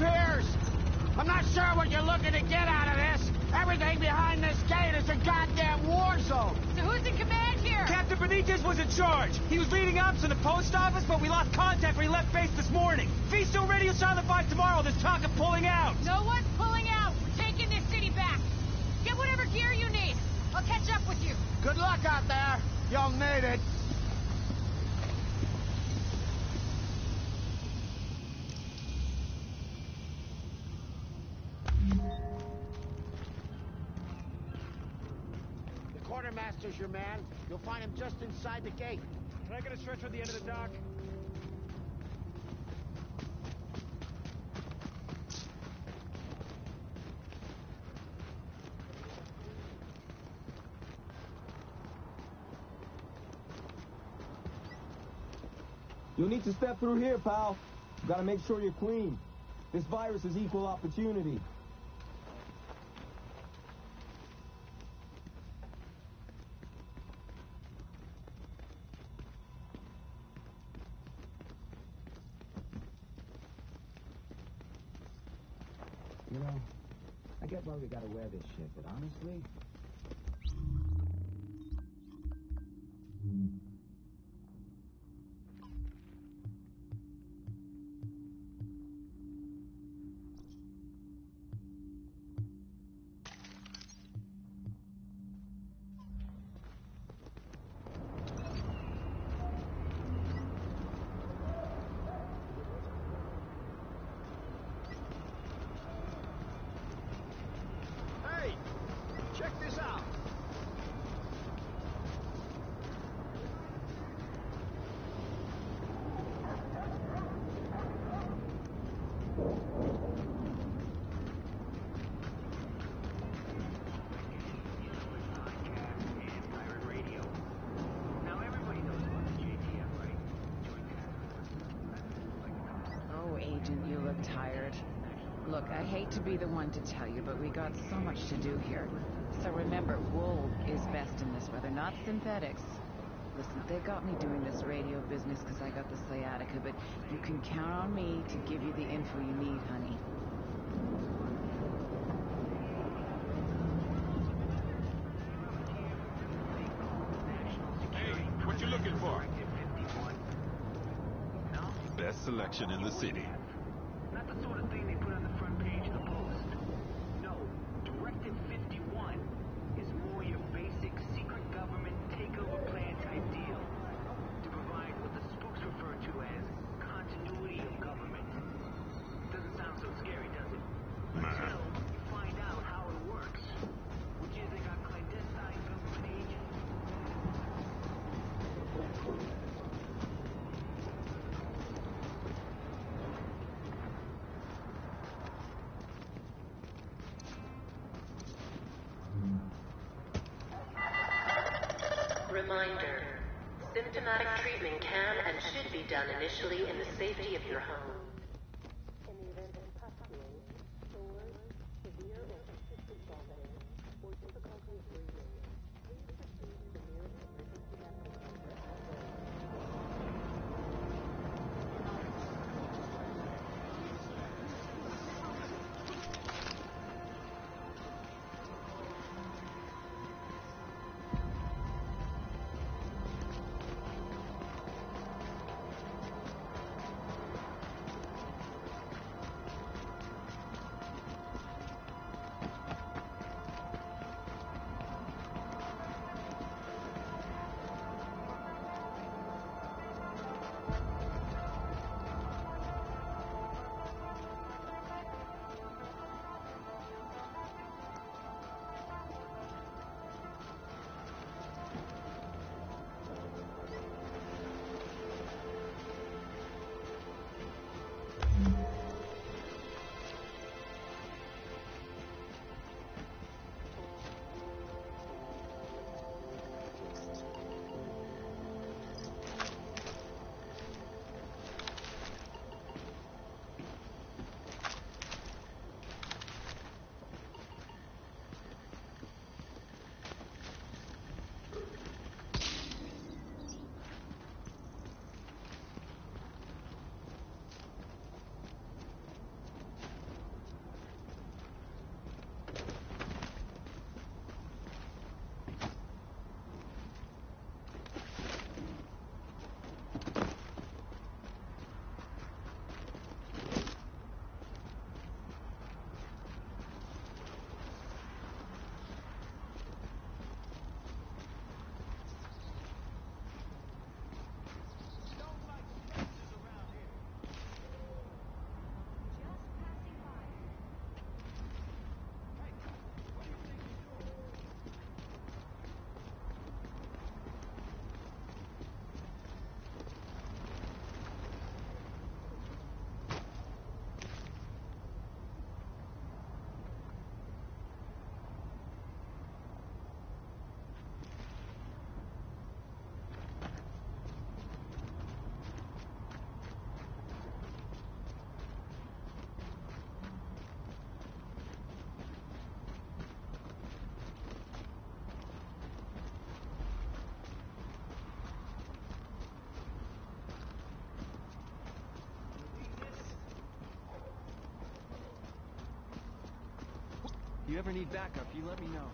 Welcome to Hudson Piers. I'm not sure what you're looking to get out of this. Everything behind this gate is a goddamn war zone. So who's in command here? Captain Benitez was in charge. He was leading ops in the post office, but we lost contact when he left base this morning. Still radio silent by tomorrow, there's talk of pulling out. No one's pulling out. We're taking this city back. Get whatever gear you need. I'll catch up with you. Good luck out there. You'll need it. Your man. You'll find him just inside the gate. Can I get a stretch at the end of the dock? You'll need to step through here, pal. You gotta make sure you're clean. This virus is equal opportunity. You know, I get why we gotta wear this shit, but honestly, Listen, they got me doing this radio business because I got the sciatica, but you can count on me to give you the info you need, honey. What you looking for? Best selection in the city. You ever need backup, you let me know.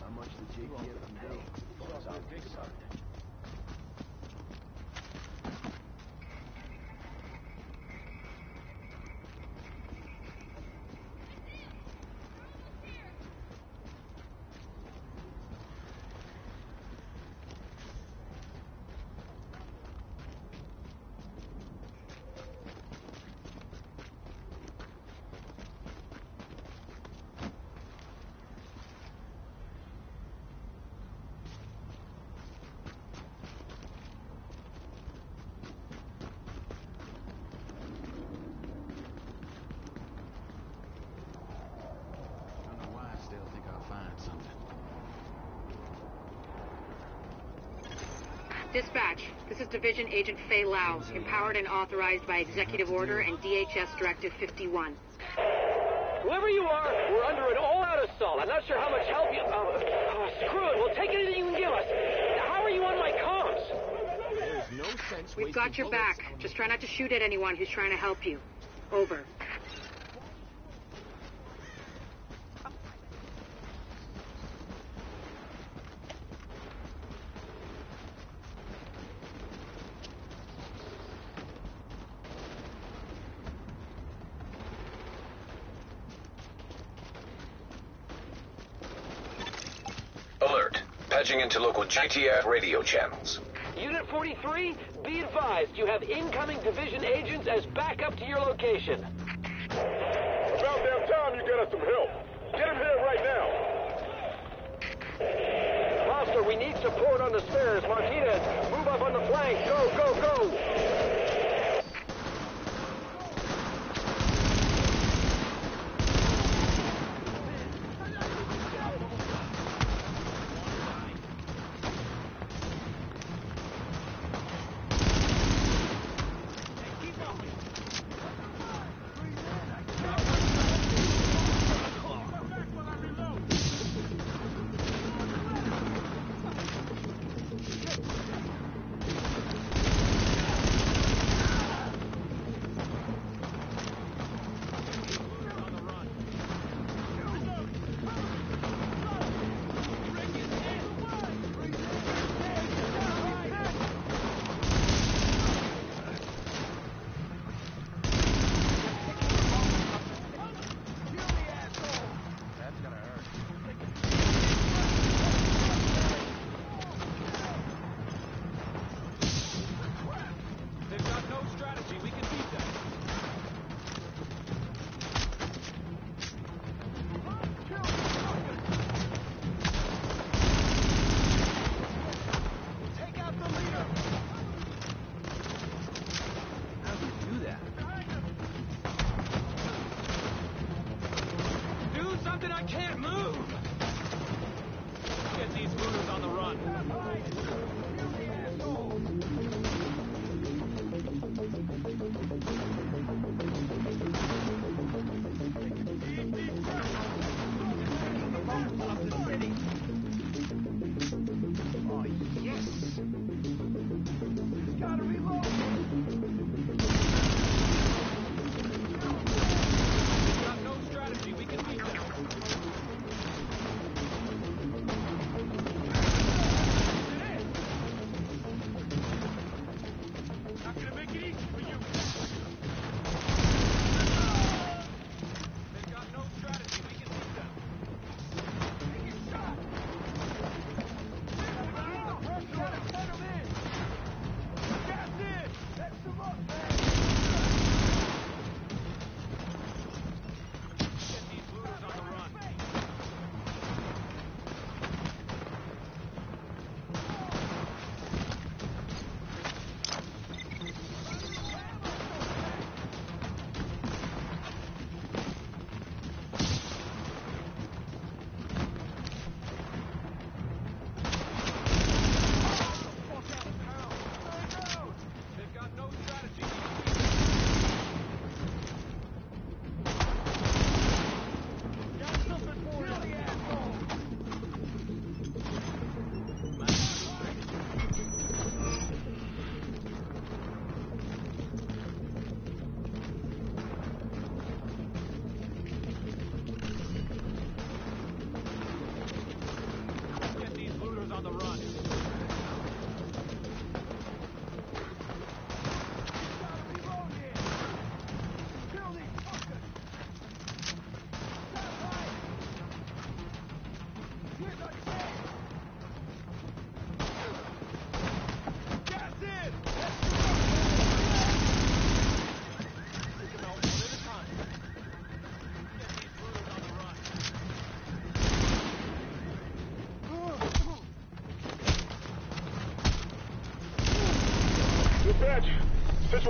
How much the JTF can do? Falls out big sucker. I don't know why I still think I'll find something. Dispatch, this is Division Agent Faye Lau, empowered and authorized by Executive Order and DHS Directive 51. Whoever you are, we're under an all-out assault. I'm not sure how much help you... Oh, oh, screw it. We'll take anything you can give us. How are you on my comms? There's no sense We've got your back. Just try not to shoot at anyone who's trying to help you. Over. Alert. Patching into local JTF radio channels. Unit 43, be advised you have incoming division agents as backup to your location. About damn time you get us some help. Get him here right now. Foster, we need support on the stairs. Martinez, move up on the flank. Go, go, go.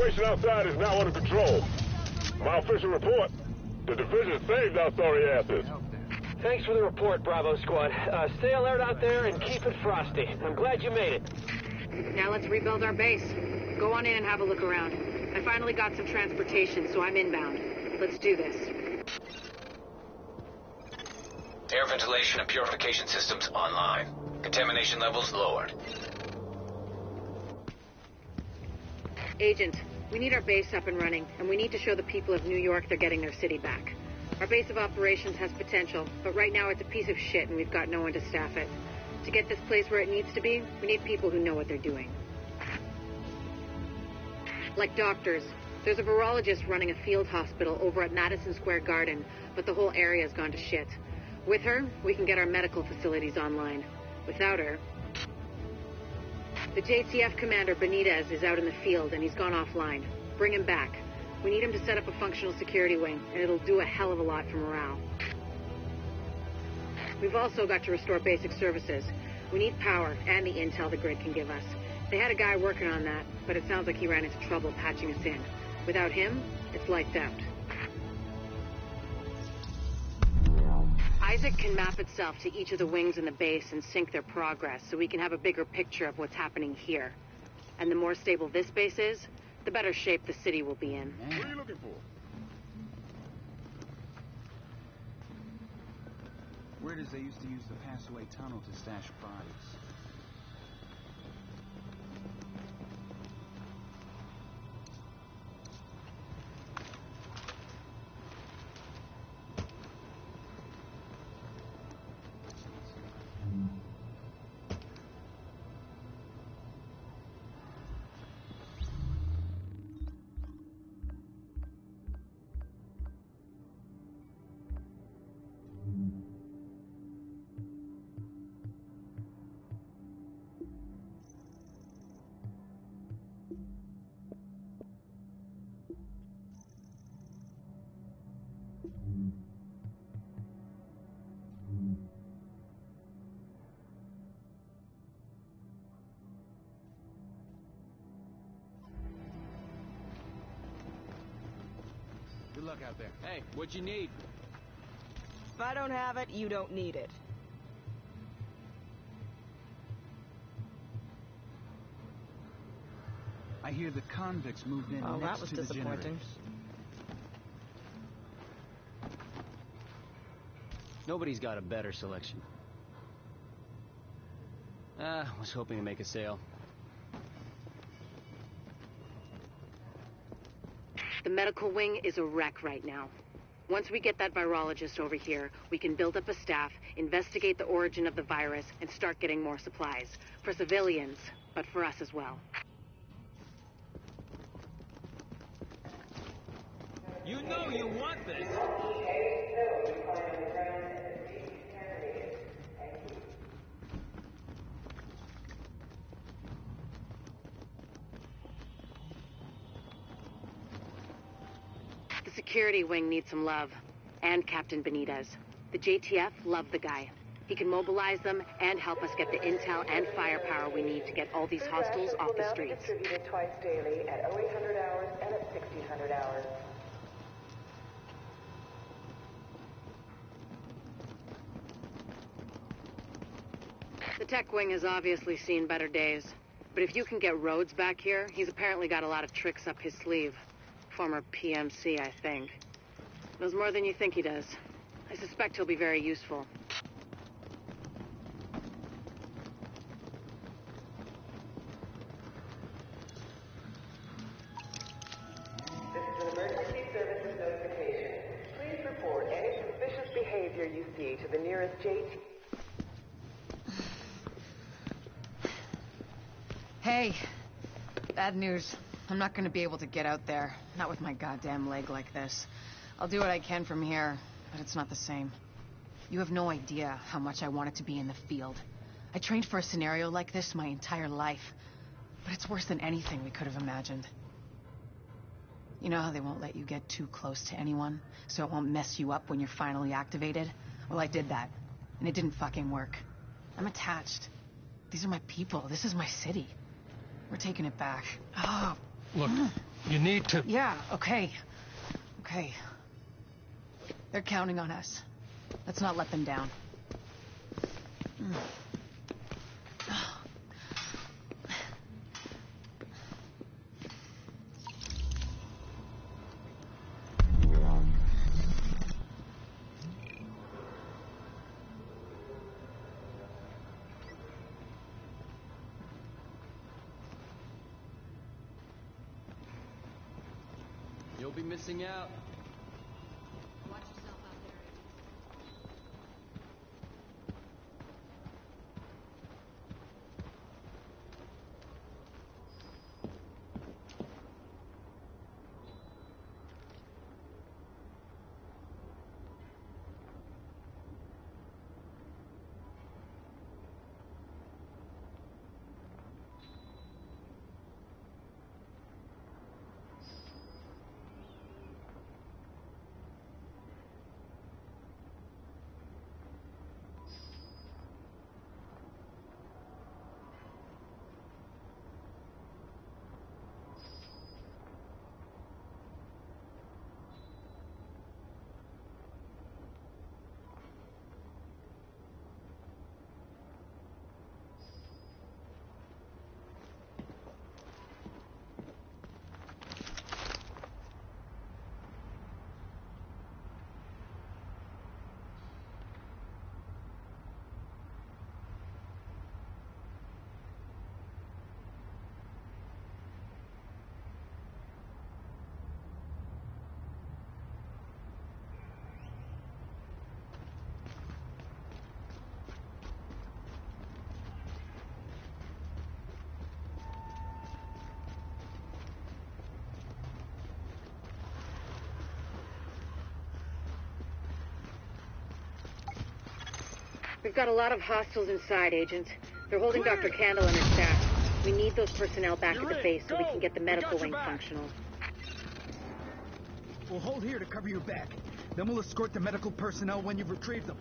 Situation outside is now under control. My official report, the division saved our sorry asses. Thanks for the report, Bravo Squad. Uh, stay alert out there and keep it frosty. I'm glad you made it. Now let's rebuild our base. Go on in and have a look around. I finally got some transportation, so I'm inbound. Let's do this. Air ventilation and purification systems online. Contamination levels lowered. Agent, we need our base up and running, and we need to show the people of New York they're getting their city back. Our base of operations has potential, but right now it's a piece of shit and we've got no one to staff it. To get this place where it needs to be, we need people who know what they're doing. Like doctors. There's a virologist running a field hospital over at Madison Square Garden, but the whole area's gone to shit. With her, we can get our medical facilities online. Without her... The JTF commander, Benitez, is out in the field and he's gone offline. Bring him back. We need him to set up a functional security wing, and it'll do a hell of a lot for morale. We've also got to restore basic services. We need power and the intel the grid can give us. They had a guy working on that, but it sounds like he ran into trouble patching us in. Without him, it's lights out. ISAC can map itself to each of the wings in the base and sync their progress so we can have a bigger picture of what's happening here. And the more stable this base is, the better shape the city will be in. What are you looking for? Where does they used to use the passaway tunnel to stash bodies? Luck out there. Hey, what you need? If I don't have it, you don't need it. I hear the convicts moved in Oh, next that was to the disappointing. Nobody's got a better selection. Ah, was hoping to make a sale. Medical wing is a wreck right now. Once we get that virologist over here, we can build up a staff, investigate the origin of the virus, and start getting more supplies. For civilians, but for us as well. You know you want this. The security wing needs some love. And Captain Benitez. The JTF love the guy. He can mobilize them and help us get the intel and firepower we need to get all these hostiles off the streets. Twice daily at 0800 hours and at 1600 hours. The tech wing has obviously seen better days. But if you can get Rhodes back here, he's apparently got a lot of tricks up his sleeve. Former PMC, I think. Knows more than you think he does. I suspect he'll be very useful. This is an emergency services notification. Please report any suspicious behavior you see to the nearest JT. Hey, bad news. I'm not gonna be able to get out there. Not with my goddamn leg like this. I'll do what I can from here, but it's not the same. You have no idea how much I wanted to be in the field. I trained for a scenario like this my entire life, but it's worse than anything we could have imagined. You know how they won't let you get too close to anyone, so it won't mess you up when you're finally activated? Well, I did that, and it didn't fucking work. I'm attached. These are my people. This is my city. We're taking it back. Oh. Look, You need to... Yeah, okay. Okay. They're counting on us. Let's not let them down. Mm. You'll be missing out. We've got a lot of hostiles inside, Agent. They're holding Dr. Kandel and her staff. We need those personnel back You're at the in. base so we can get the medical wing back. functional. We'll hold here to cover your back. Then we'll escort the medical personnel when you've retrieved them.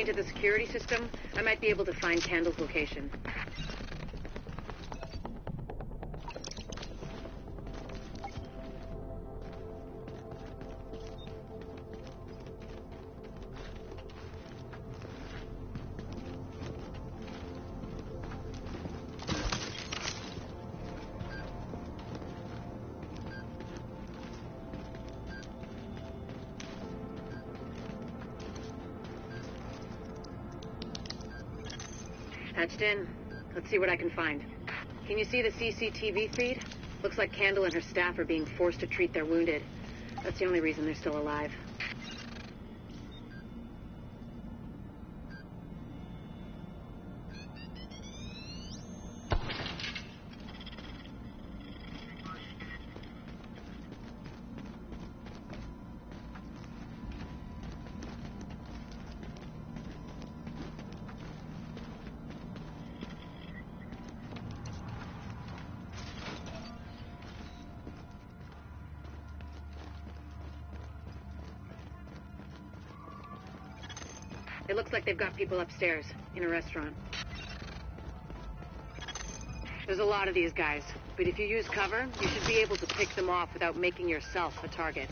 Me into the security system, I might be able to find Kandel's location. Patched in. Let's see what I can find. Can you see the CCTV feed? Looks like Kandel and her staff are being forced to treat their wounded. That's the only reason they're still alive. Like they've got people upstairs, in a restaurant. There's a lot of these guys, but if you use cover, you should be able to pick them off without making yourself a target.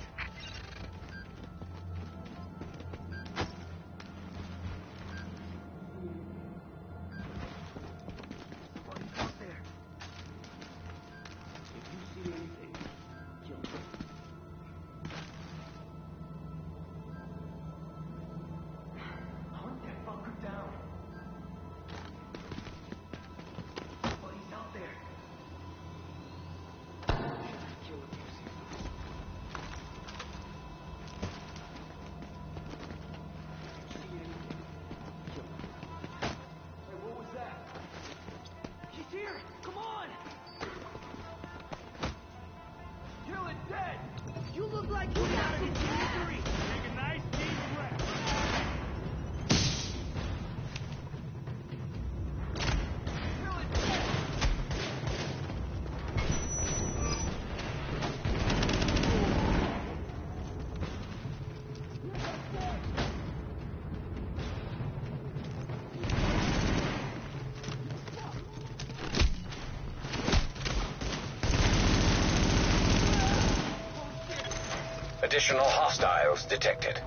Additional hostiles detected.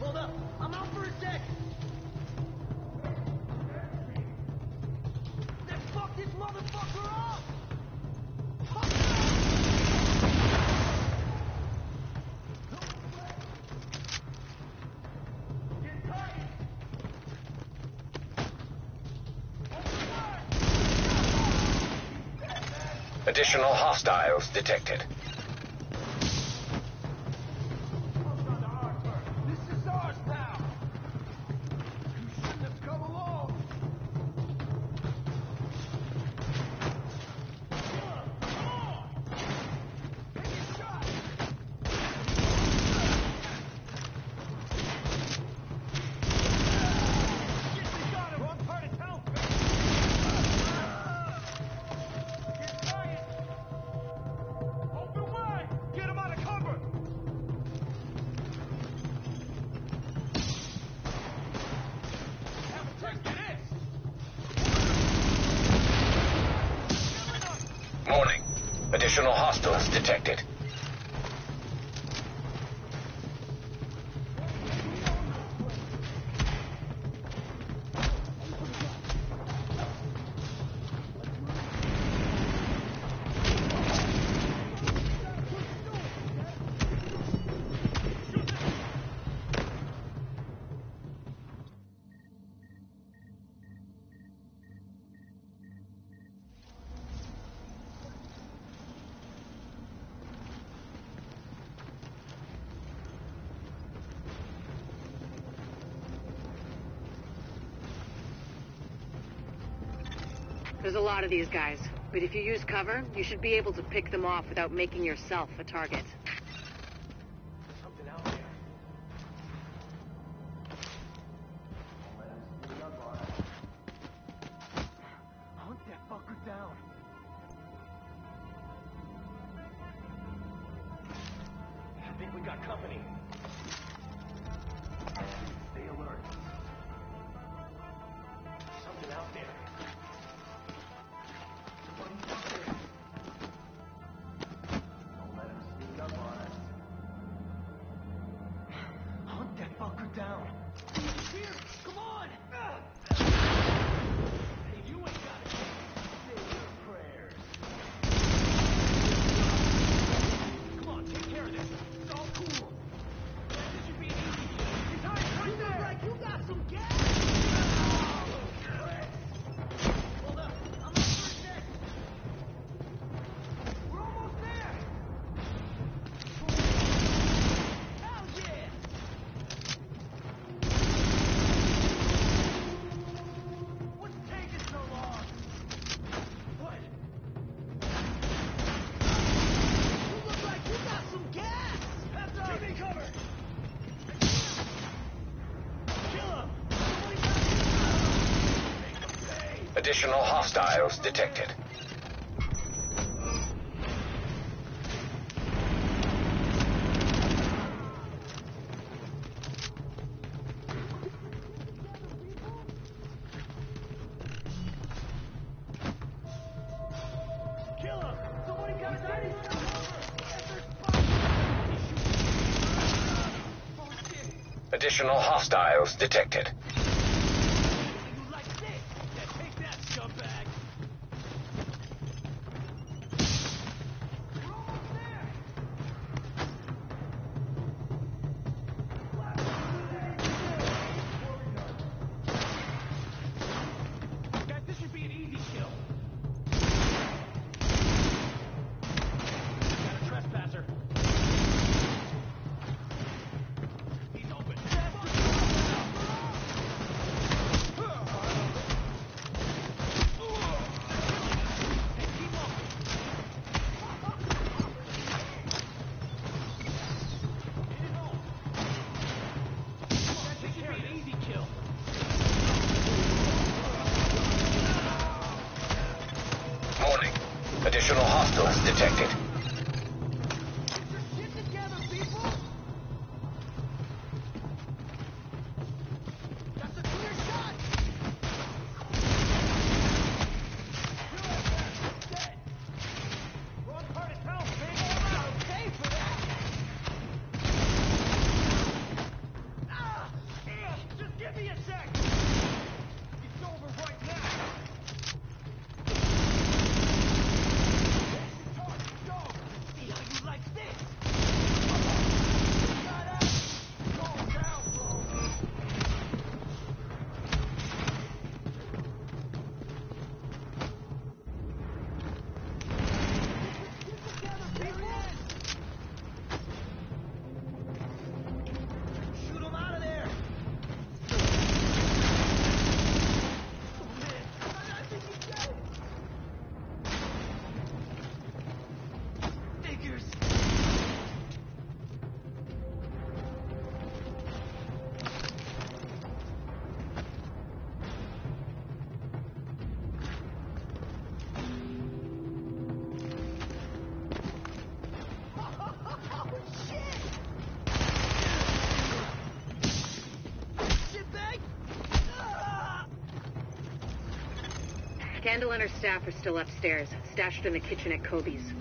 Hold up! I'm out for a sec! Let's fuck this motherfucker up! Additional hostiles detected. Detected. There's a lot of these guys, but if you use cover, you should be able to pick them off without making yourself a target. Additional hostiles detected. Additional hostiles detected. Her staff are still upstairs, stashed in the kitchen at Kobe's.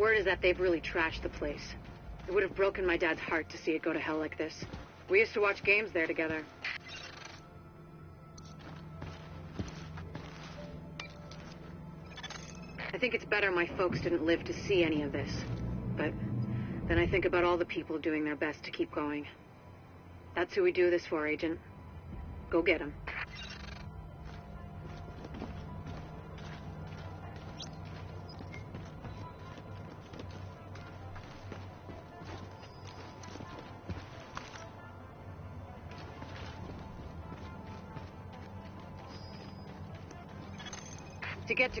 Word is that they've really trashed the place. It would have broken my dad's heart to see it go to hell like this. We used to watch games there together. I think it's better my folks didn't live to see any of this. But then I think about all the people doing their best to keep going. That's who we do this for, Agent. Go get them.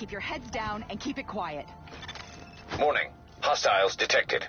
Keep your heads down and keep it quiet. Morning. Hostiles detected.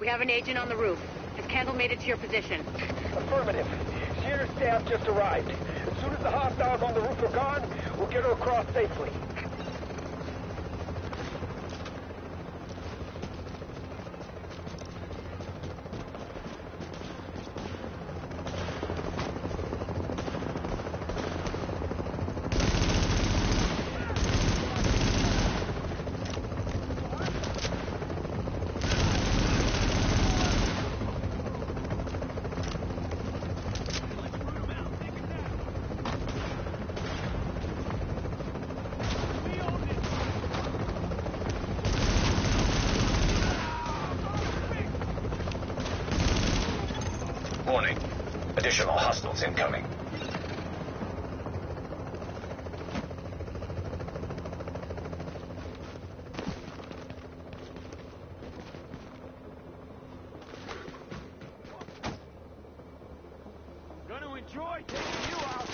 We have an agent on the roof. Has Kandel made it to your position? Affirmative. She and her staff just arrived. As soon as the hostiles on the roof are gone, we'll get her across safely. Warning. Additional hostiles incoming. Gonna enjoy taking you out.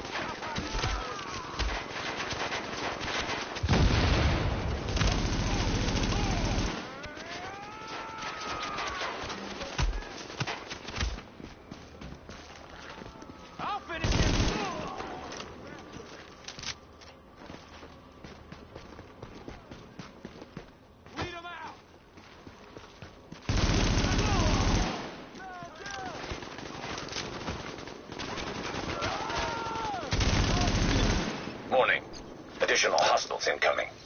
I'll finish him. Lead him out. Warning. Additional incoming.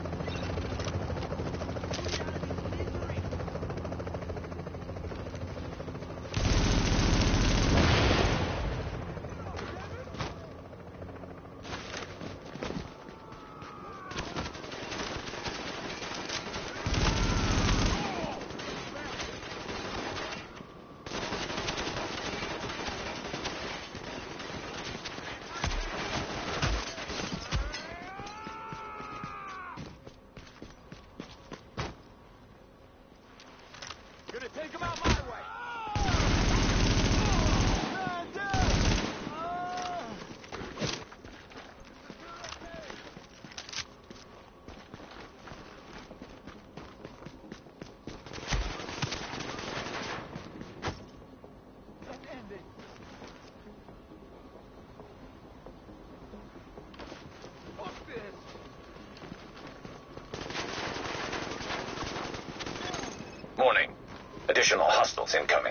incoming.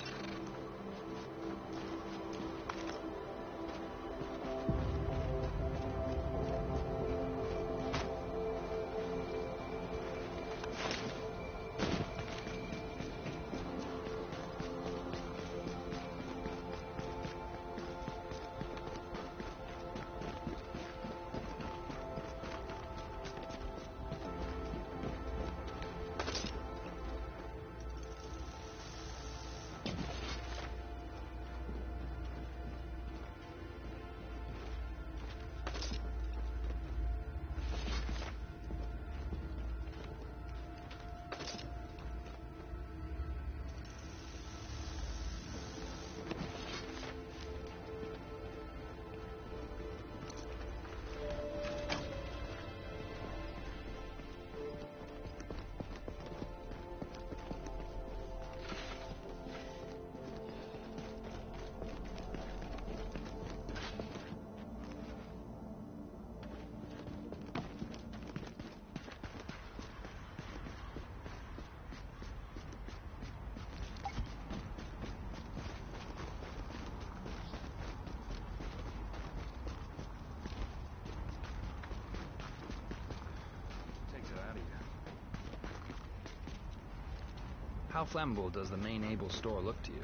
Flammable does the main Able store look to you?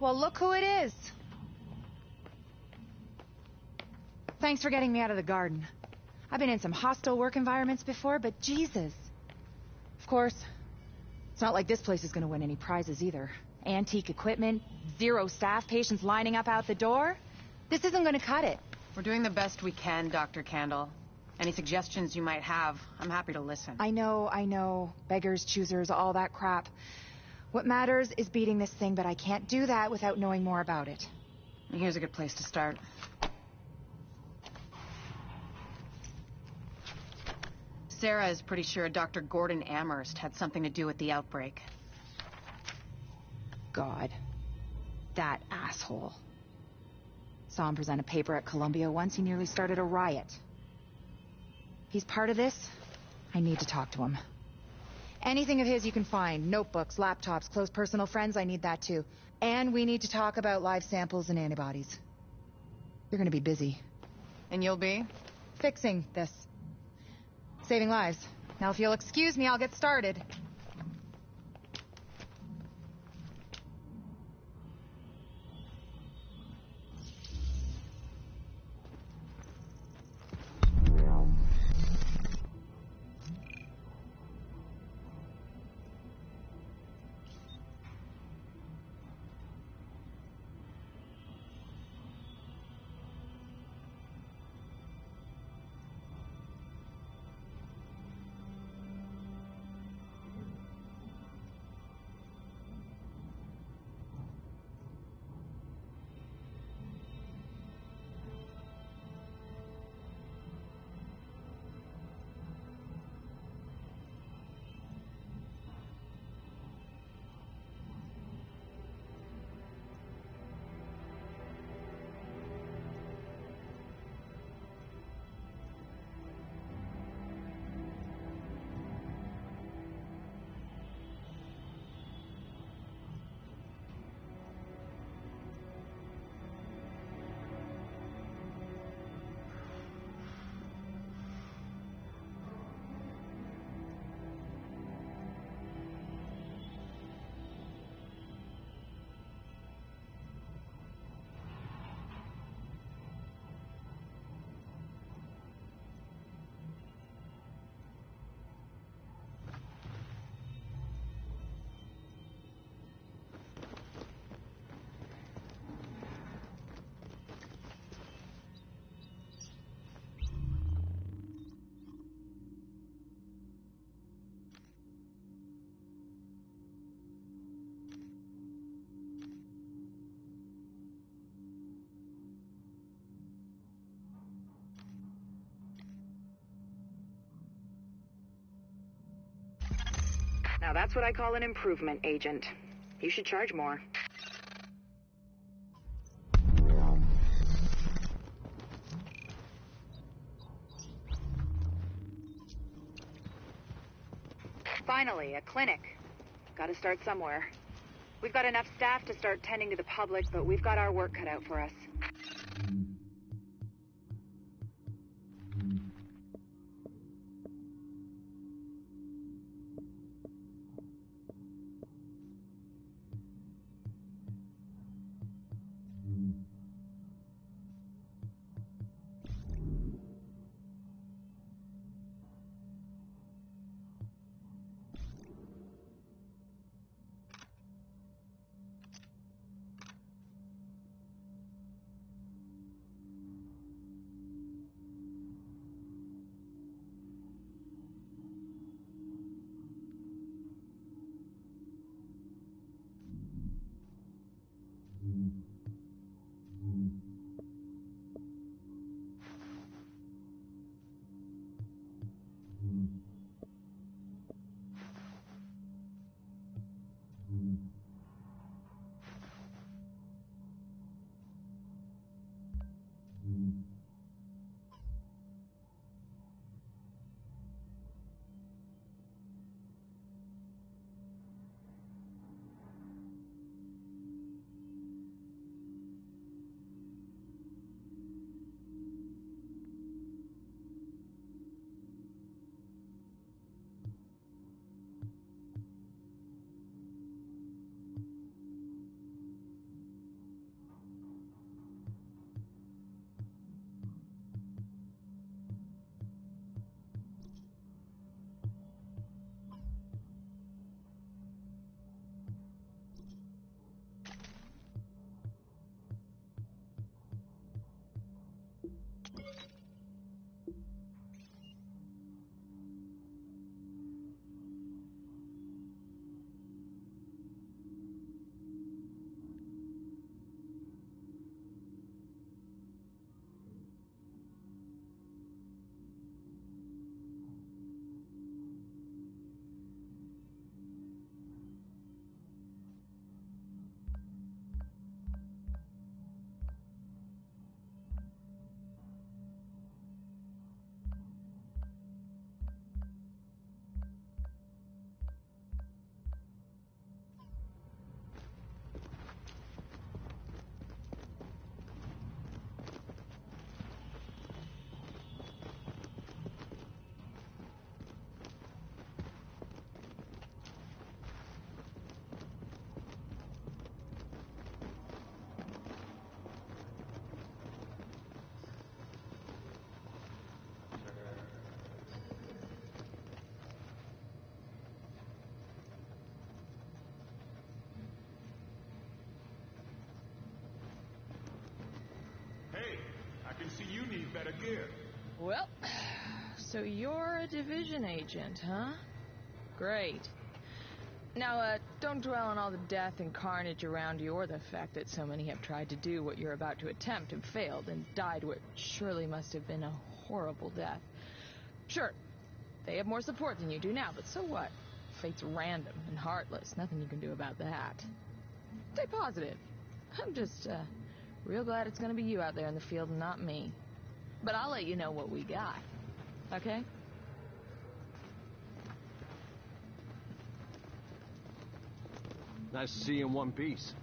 Well, look who it is. Thanks for getting me out of the garden. I've been in some hostile work environments before, but Jesus. Of course, it's not like this place is going to win any prizes either. Antique equipment, zero staff, patients lining up out the door. This isn't going to cut it. We're doing the best we can, Dr. Kandel. Any suggestions you might have, I'm happy to listen. I know, I know. Beggars, choosers, all that crap. What matters is beating this thing, but I can't do that without knowing more about it. Here's a good place to start. Sarah is pretty sure Dr. Gordon Amherst had something to do with the outbreak. God. That asshole. Saw him present a paper at Columbia once. He nearly started a riot. He's part of this. I need to talk to him. Anything of his you can find. Notebooks, laptops, close personal friends, I need that too. And we need to talk about live samples and antibodies. You're gonna be busy. And you'll be? Fixing this. Saving lives. Now if you'll excuse me, I'll get started. What I call an improvement, Agent. You should charge more. Finally, a clinic. Gotta start somewhere. We've got enough staff to start tending to the public, but we've got our work cut out for us. Well, so you're a division agent, huh? Great. Now, uh, don't dwell on all the death and carnage around you or the fact that so many have tried to do what you're about to attempt and failed and died what surely must have been a horrible death. Sure, they have more support than you do now, but so what? Fate's random and heartless. Nothing you can do about that. Stay positive. I'm just, uh, real glad it's gonna be you out there in the field and not me. But I'll let you know what we got. Okay? Nice to see you in one piece.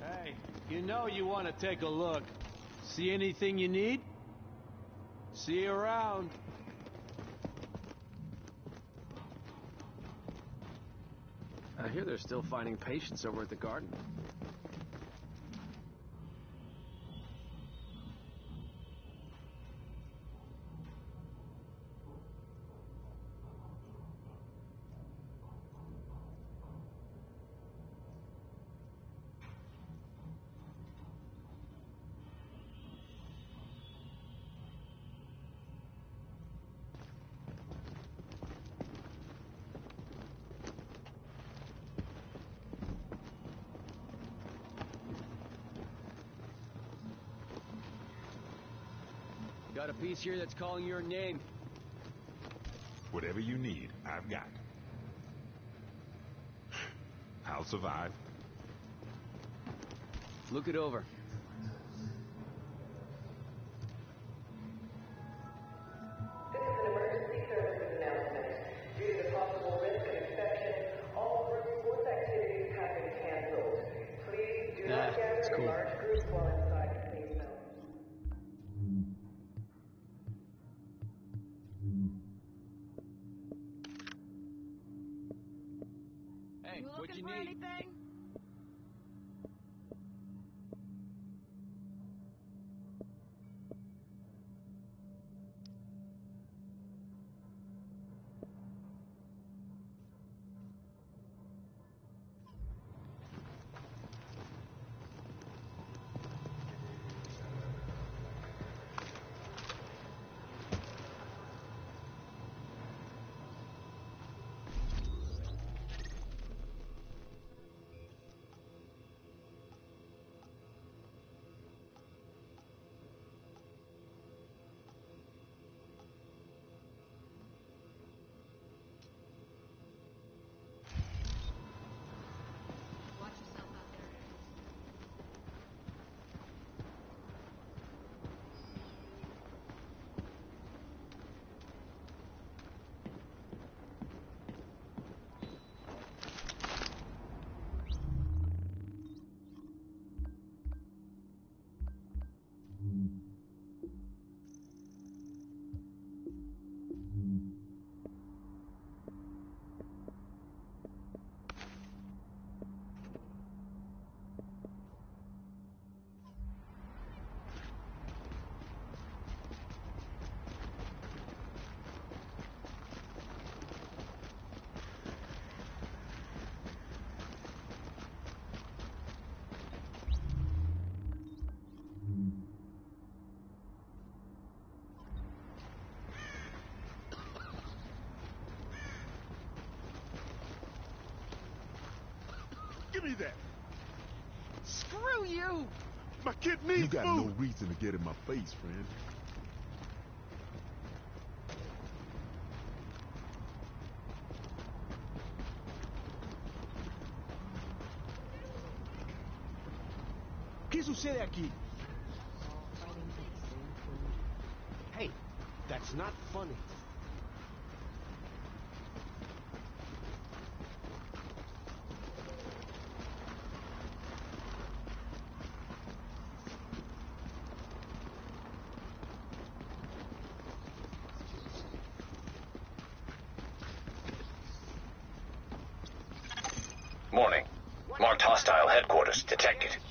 Hey, you know you want to take a look. See anything you need? See you around. I hear they're still finding patients over at the garden. police here that's calling your name. Whatever you need, I've got. I'll survive. Look it over. Give me that. Screw you. My kid needs You got food. no reason to get in my face, friend. que sucede aqui? Hey, that's not funny. detected.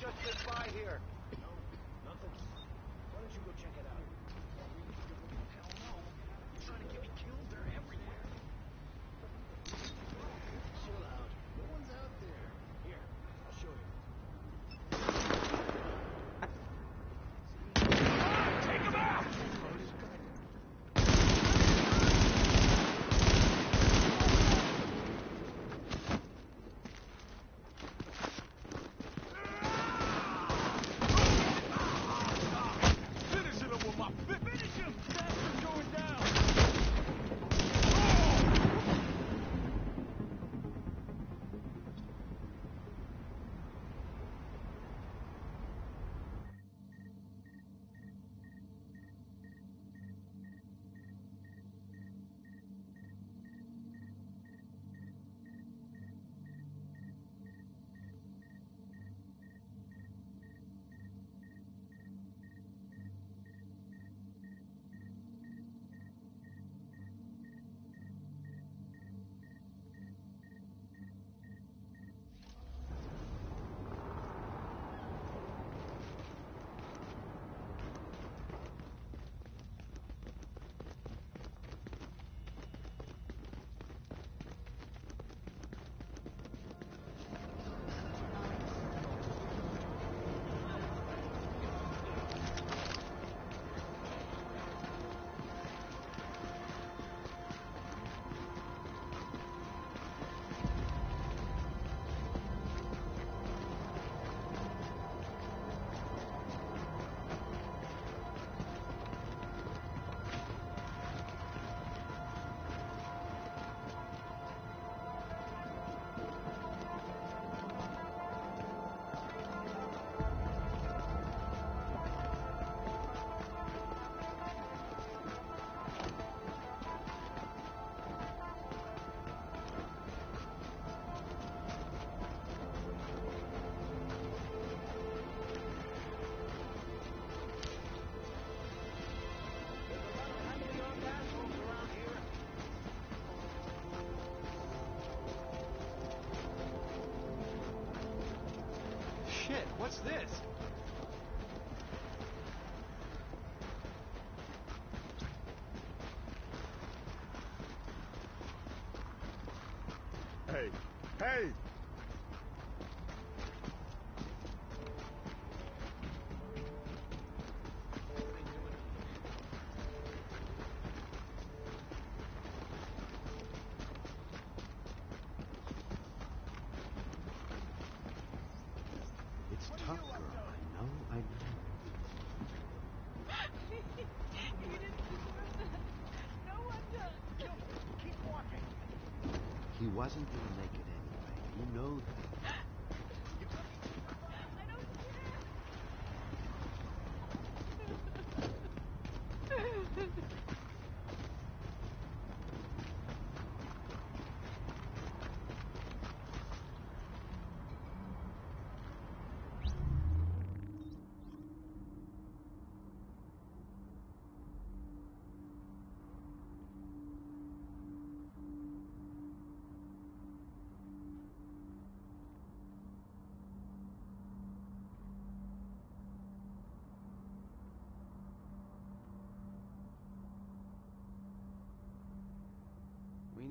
shit, what's this?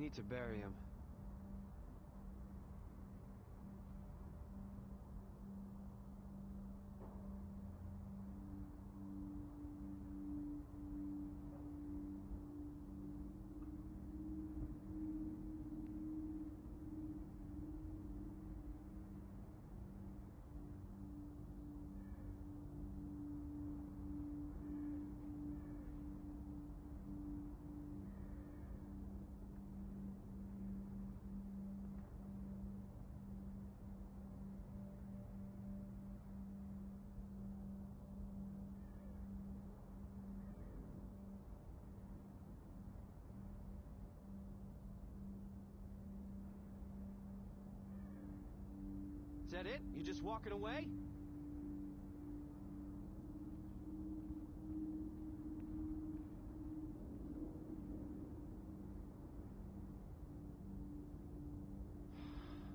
Need to bury him. That it? You just walking away?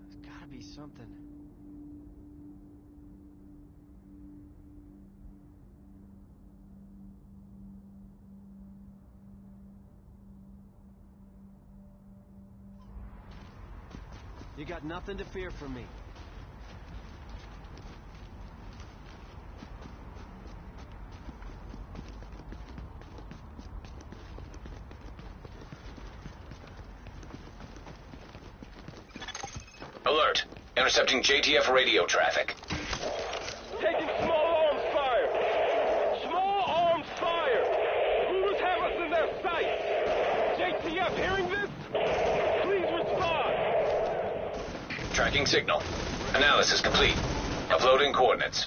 There's gotta be something. You got nothing to fear from me. Alert. Intercepting JTF radio traffic. Taking small arms fire. Small arms fire. Who's have us in their sights? JTF hearing this? Please respond. Tracking signal. Analysis complete. Uploading coordinates.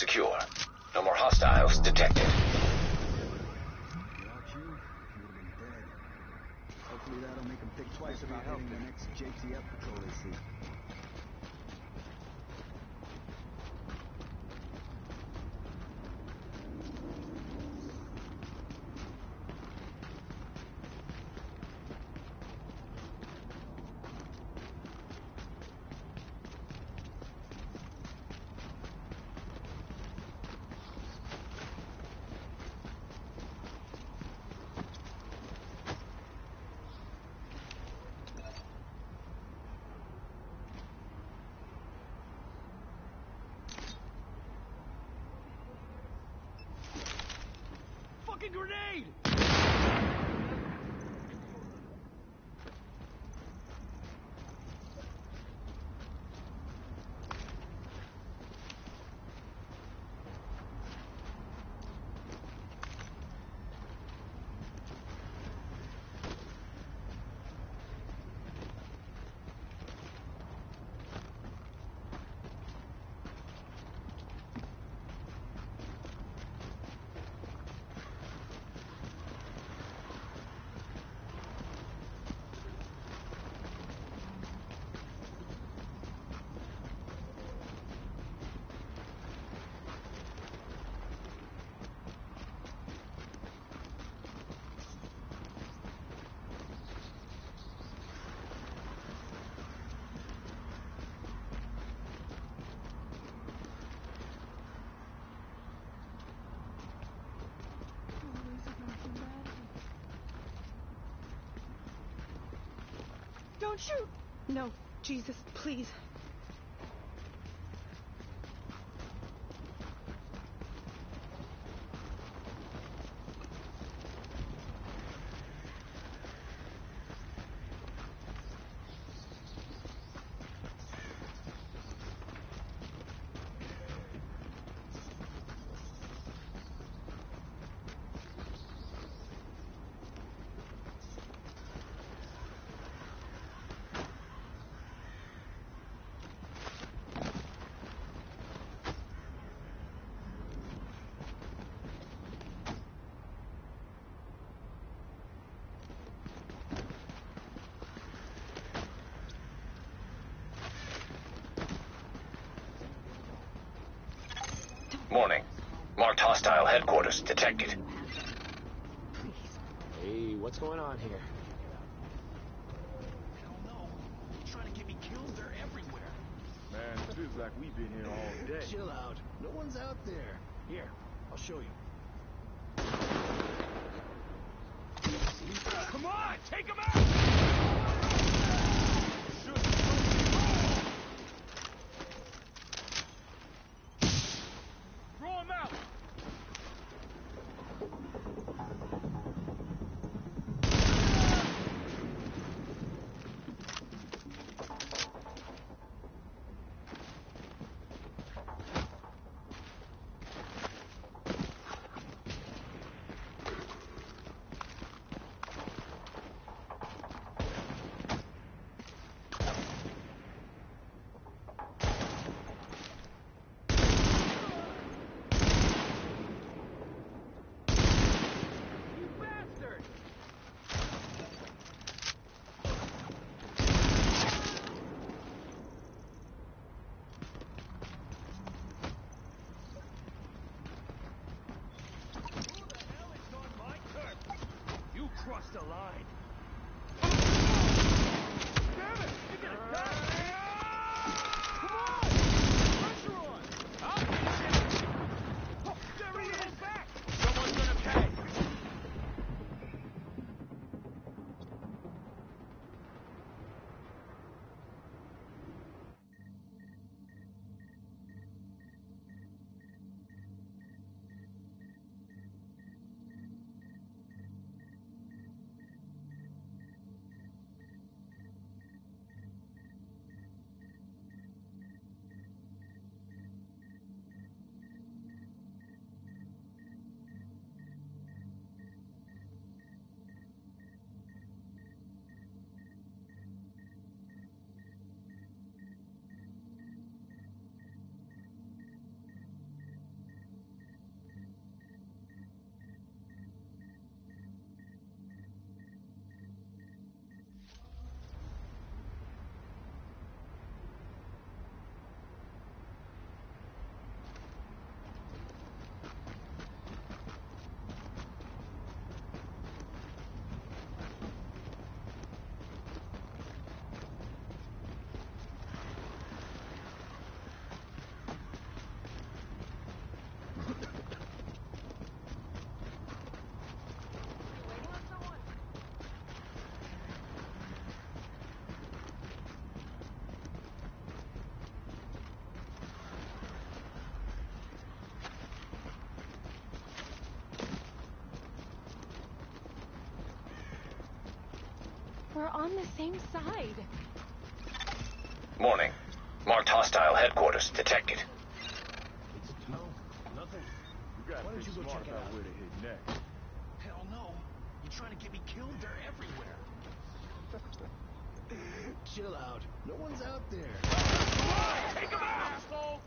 Secure. No more hostiles detected. Hopefully that'll make them think twice about hitting the next JTF patrol they see. Grenade! Don't shoot! No, Jesus, please. Morning. Marked hostile headquarters detected. Hey, what's going on here? Trying to get me killed, they're everywhere. Man, it feels like we've been here all day. Chill out. No one's out there. Here, I'll show you. We're on the same side. Morning. Marked hostile headquarters detected. No, nothing. You gotta be smart about where to hit next. Hell no. You're trying to get me killed? They're everywhere. Chill out. No one's out there. Take him out! Asshole!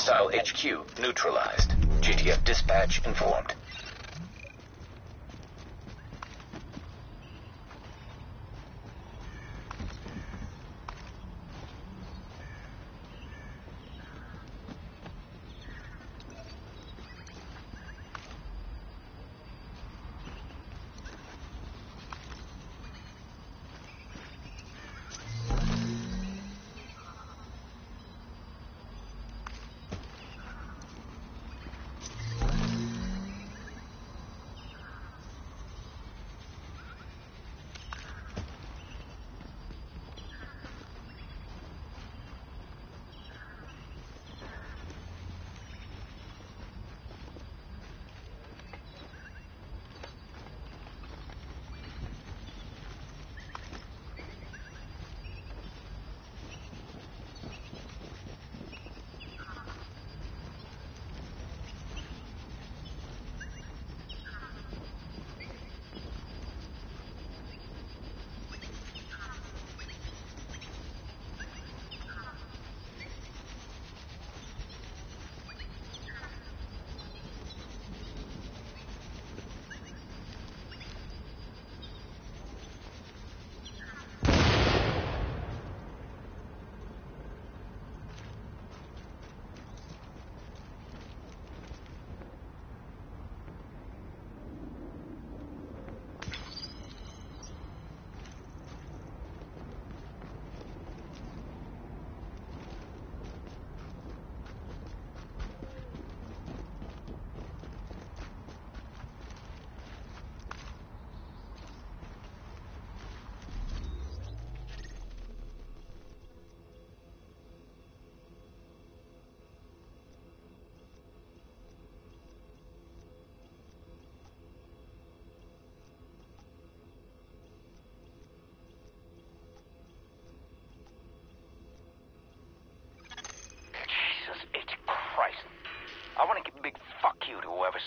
Hostile HQ neutralized. JTF dispatch informed.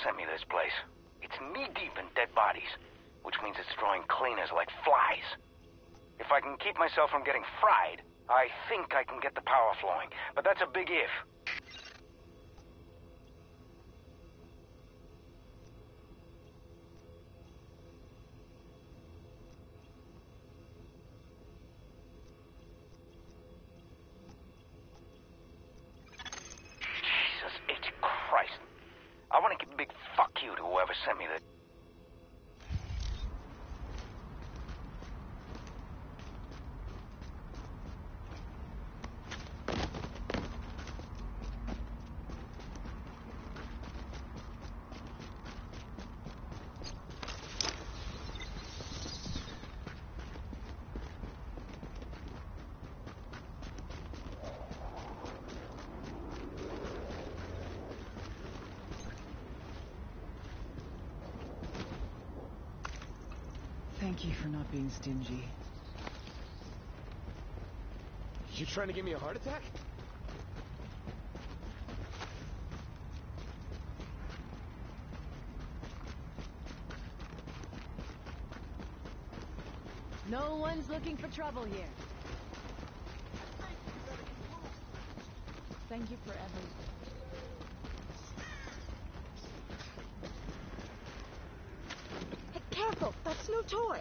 Sent me this place. It's knee deep in dead bodies, which means it's drawing cleaners like flies. If I can keep myself from getting fried, I think I can get the power flowing, but that's a big if. Jesus H. Christ. I want to give a big Thank you for not being stingy. You trying to give me a heart attack? No one's looking for trouble here. Thank you for everything. Hey, careful! That's no toy!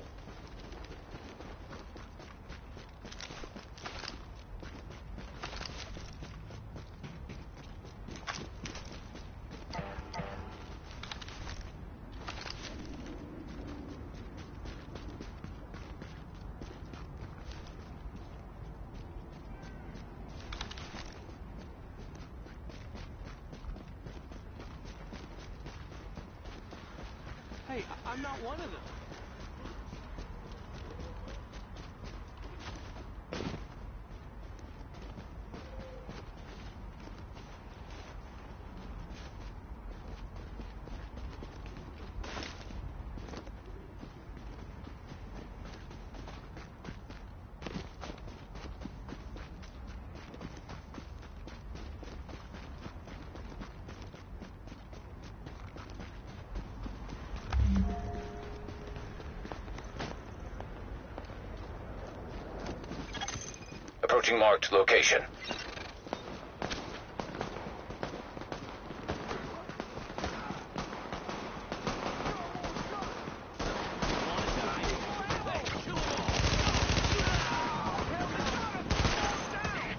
One of Approaching marked location.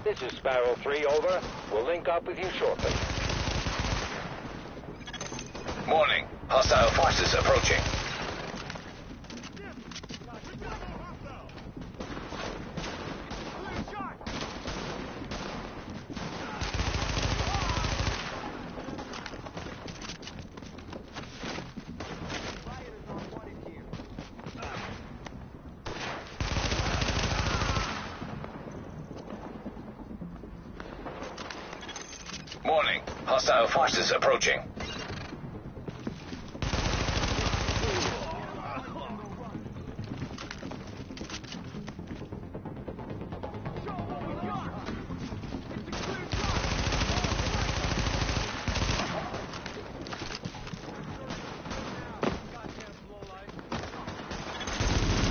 This is Sparrow 3, over. We'll link up with you shortly. Warning. Hostile forces approaching. Warning. Hostile forces approaching.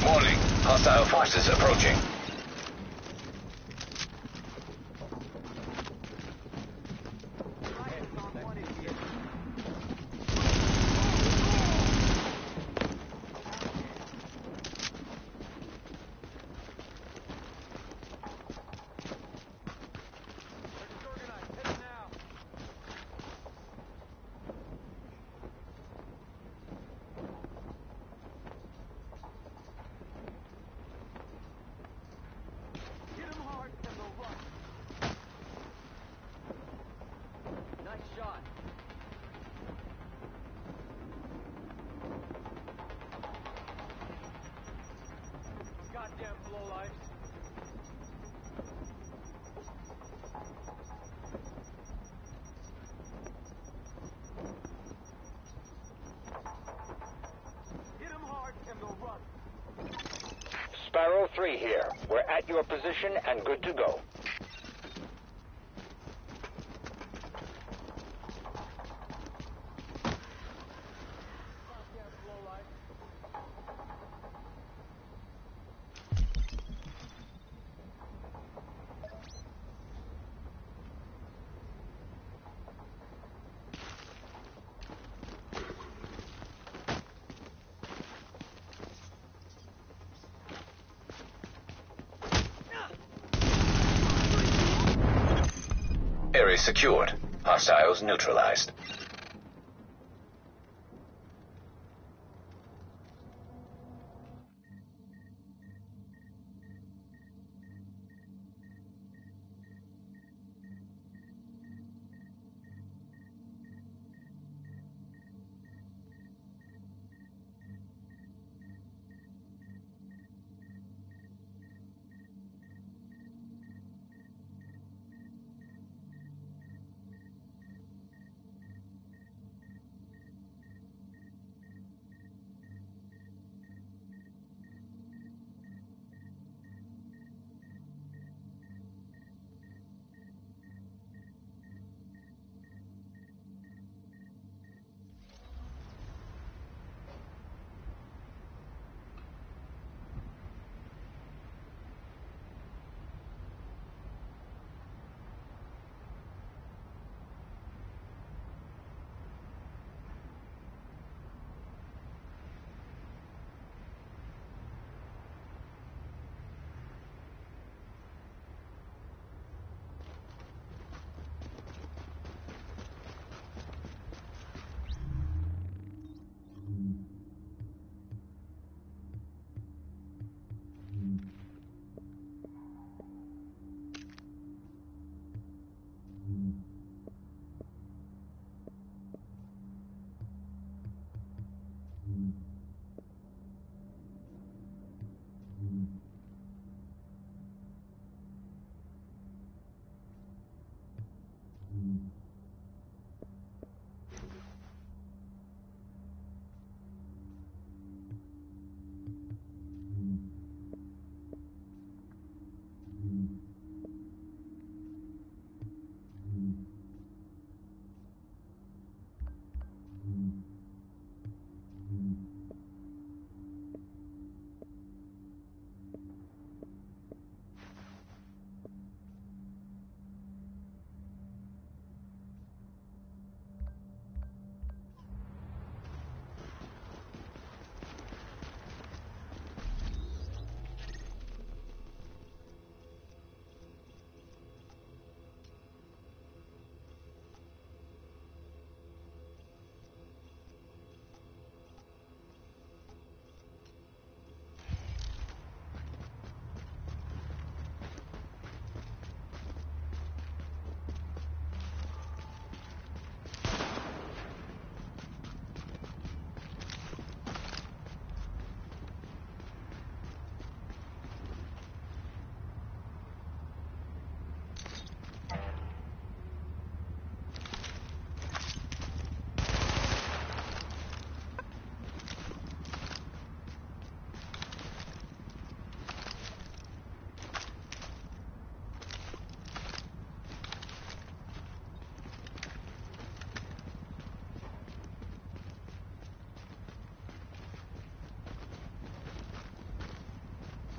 Warning. Hostile forces approaching. Nice shot. Goddamn lowlife. Hit 'em hard and they'll run. Sparrow 3 here. We're at your position and good to go. Area Hostiles neutralized.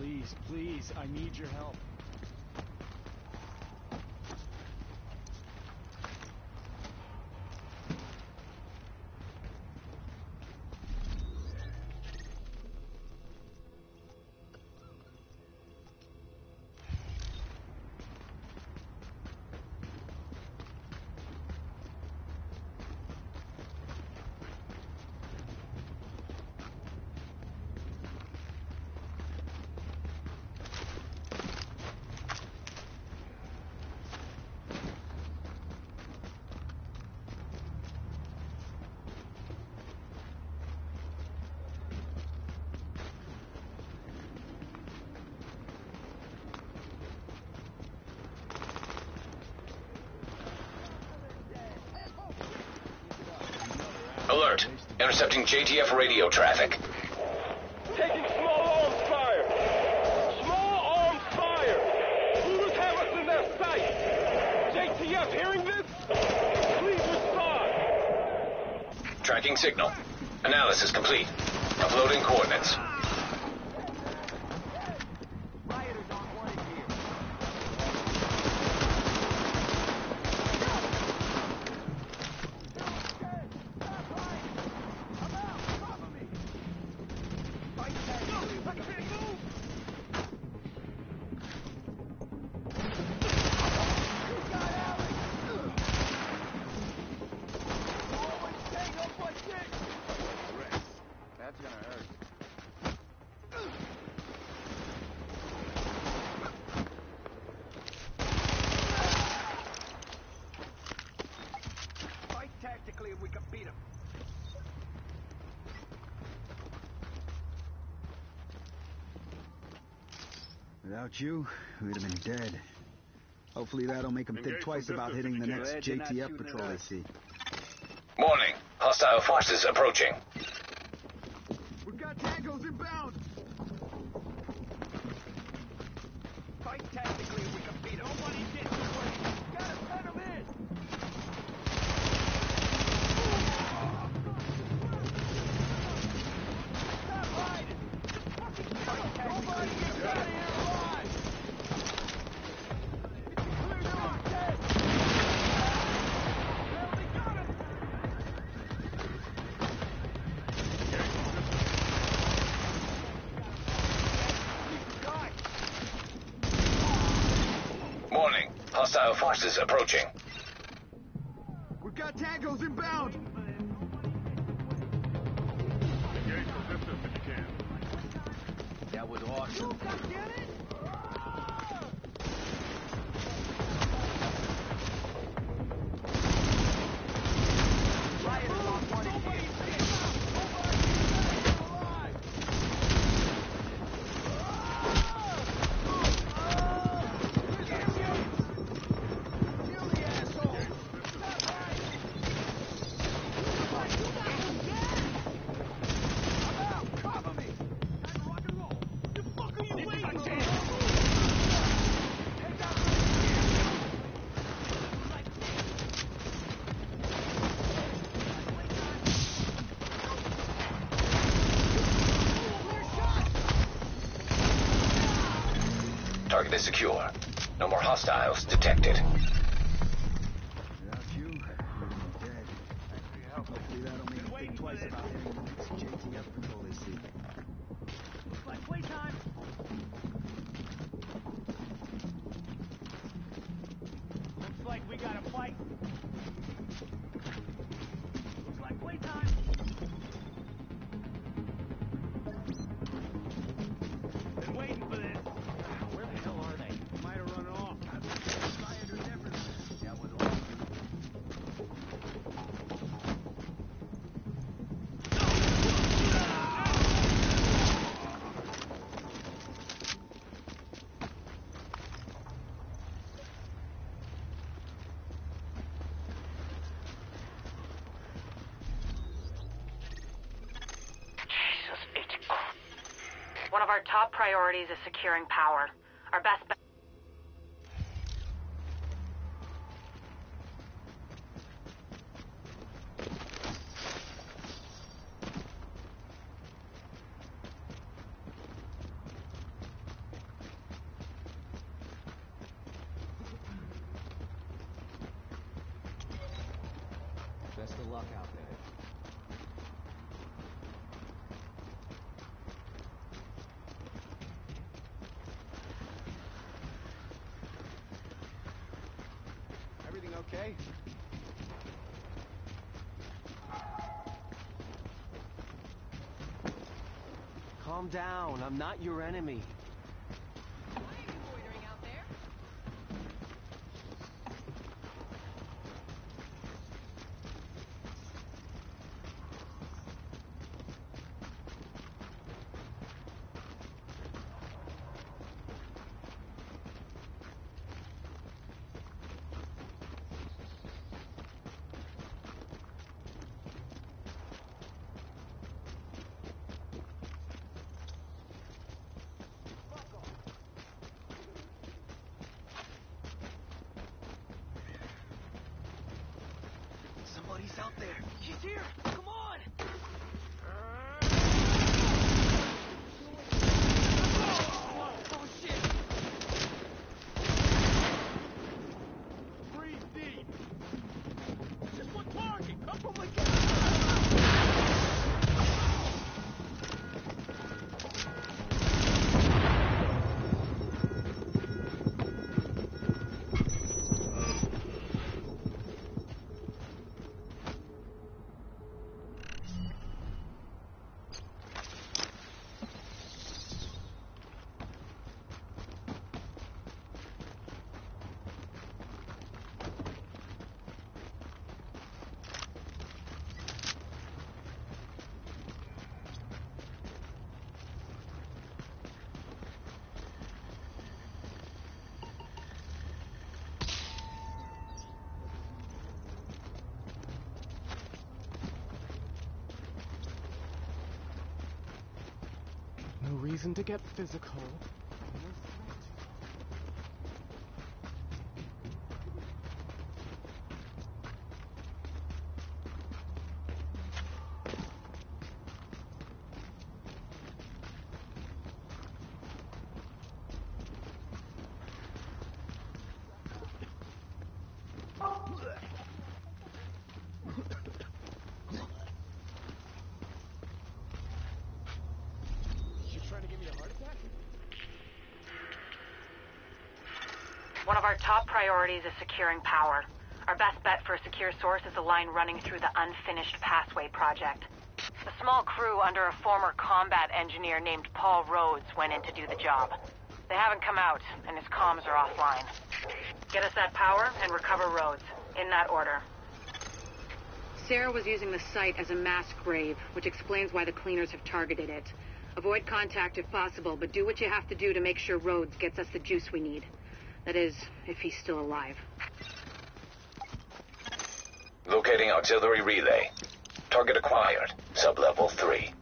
Please, please, I need your help. Intercepting JTF radio traffic. Taking small arms fire. Small arms fire. Hooters have us in their sights. JTF hearing this? Please respond. Tracking signal. Analysis complete. Uploading coordinates. That's gonna hurt. Fight tactically if we can beat him. Without you, we'd have been dead. Hopefully that'll make them think twice about hitting the next can. Glad you're not JTF patrol at they see. Warning. Hostile forces approaching. Forces approaching. We've got tangos inbound. Priorities is securing power. Our best bet... luck out there. Everything okay? Calm down. I'm not your enemy. Somebody's out there. She's here. Come on. Oh, shit. Breathe deep. Just one target. Oh, my God. No reason to get physical. You trying to give me a heart attack? One of our top priorities is securing power. Our best bet for a secure source is a line running through the unfinished pathway project. A small crew under a former combat engineer named Paul Rhodes went in to do the job. They haven't come out, and his comms are offline. Get us that power and recover Rhodes. In that order. CERA was using the site as a mass grave, which explains why the cleaners have targeted it. Avoid contact if possible, but do what you have to do to make sure Rhodes gets us the juice we need. That is, if he's still alive. Locating auxiliary relay. Target acquired. Sublevel 3.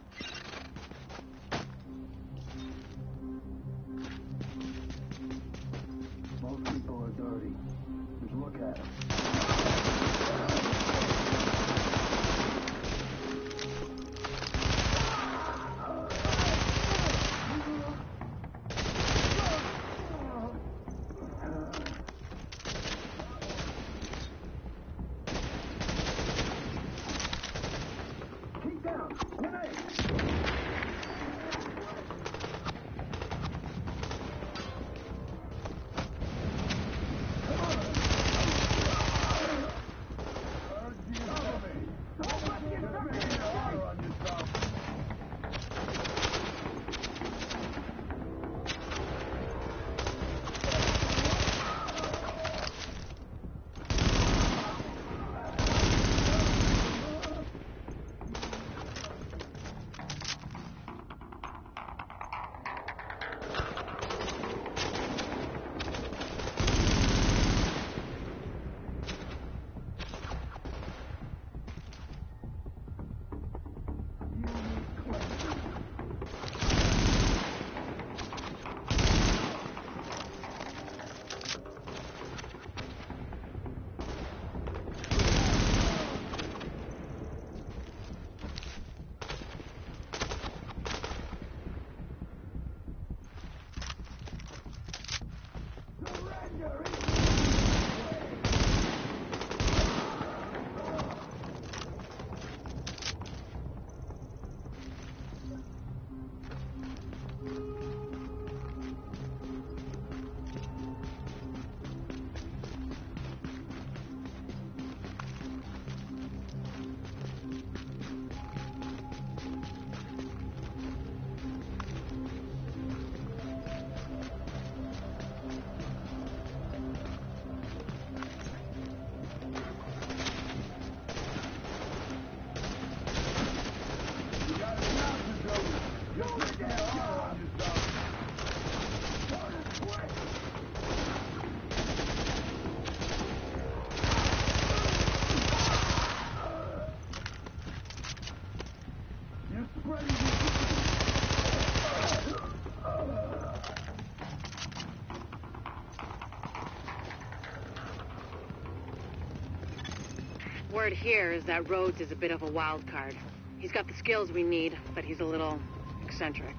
Word here is that Rhodes is a bit of a wild card. He's got the skills we need, but he's a little eccentric.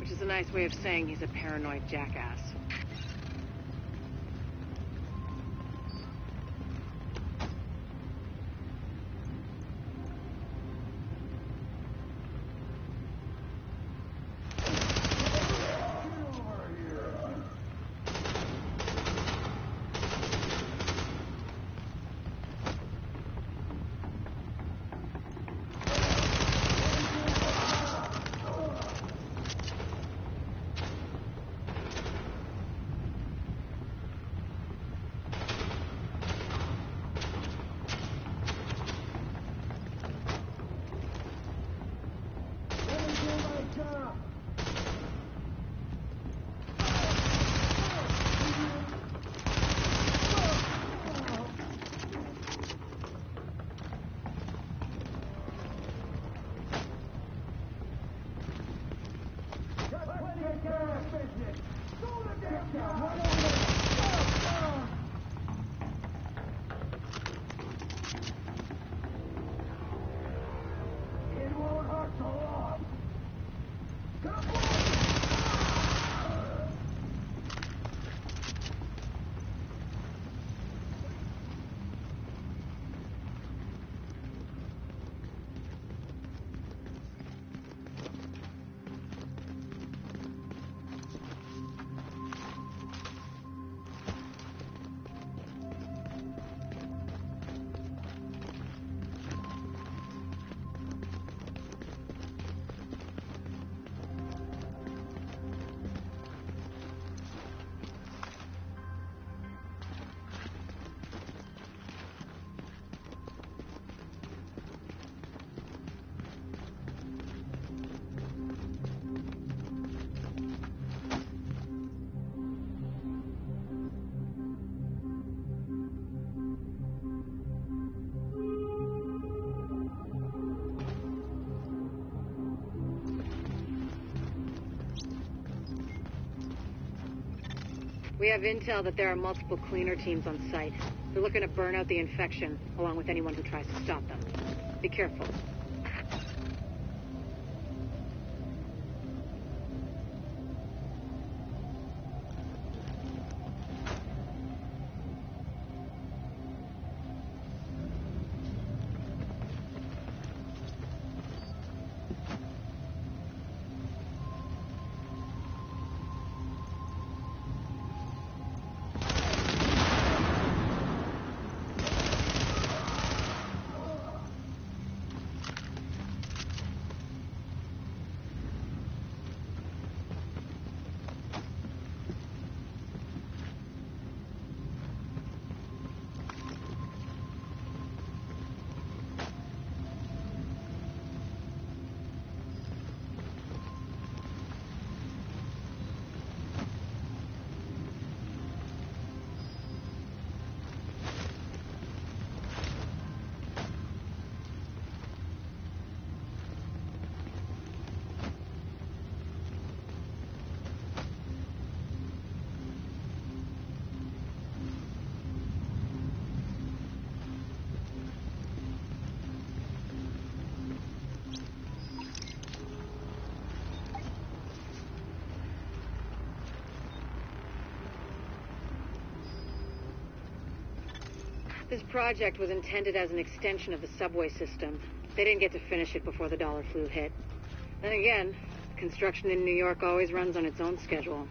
Which is a nice way of saying he's a paranoid jackass. Have intel that there are multiple cleaner teams on site. They're looking to burn out the infection, along with anyone who tries to stop them. Be careful. Project was intended as an extension of the subway system. They didn't get to finish it before the dollar flu hit. Then again, construction in New York always runs on its own schedule.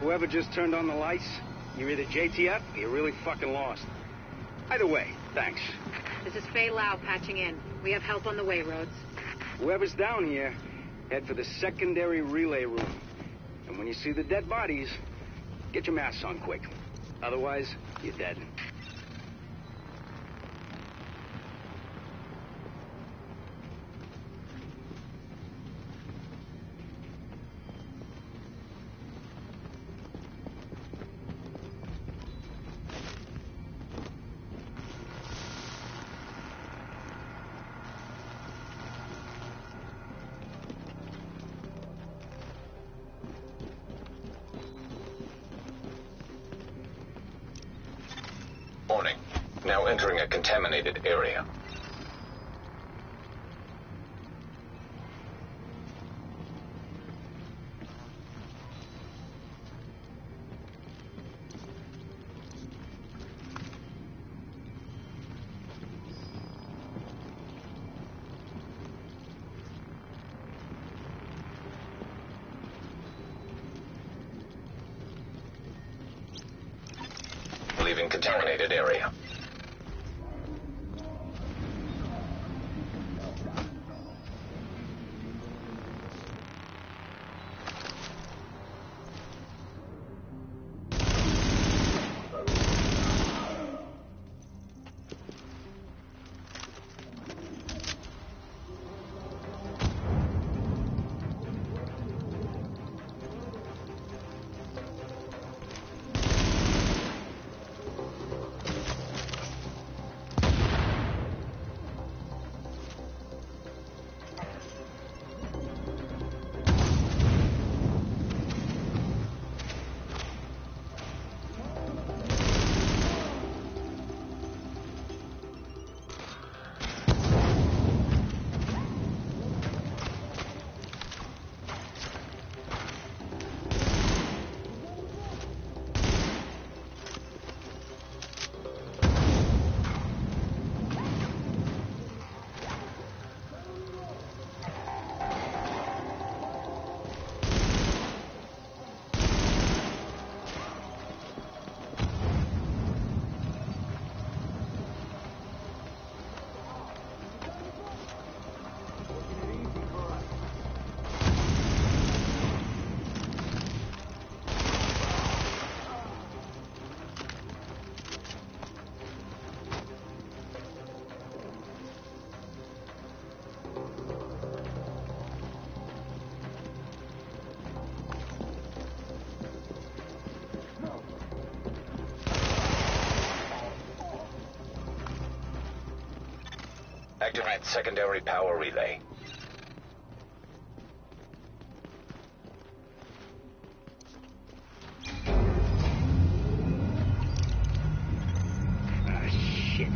Whoever just turned on the lights, you're either JTF or you're really fucking lost. Either way, Thanks. This is Faye Lau patching in. We have help on the way, Rhodes. Whoever's down here, head for the secondary relay room. And when you see the dead bodies, get your masks on quick. Otherwise, you're dead. Activate secondary power relay. Ah, shit.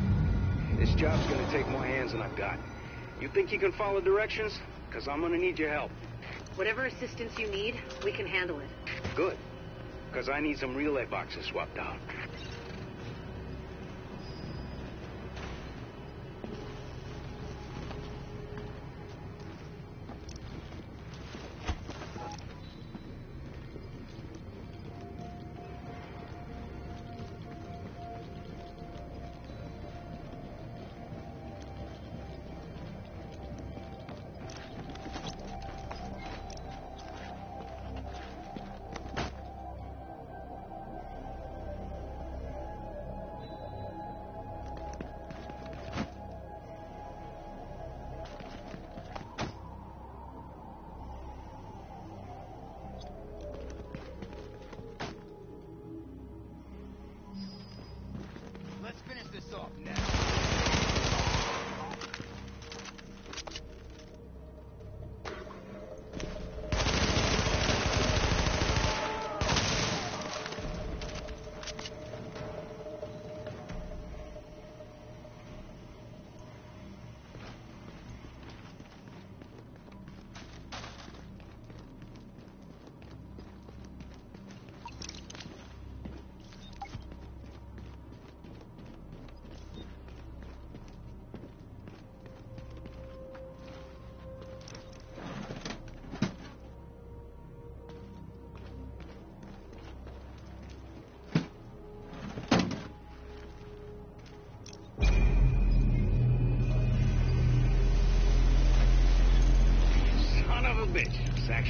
This job's gonna take more hands than I've got. You think you can follow directions? Because I'm gonna need your help. Whatever assistance you need, we can handle it. Good. Because I need some relay boxes swapped out.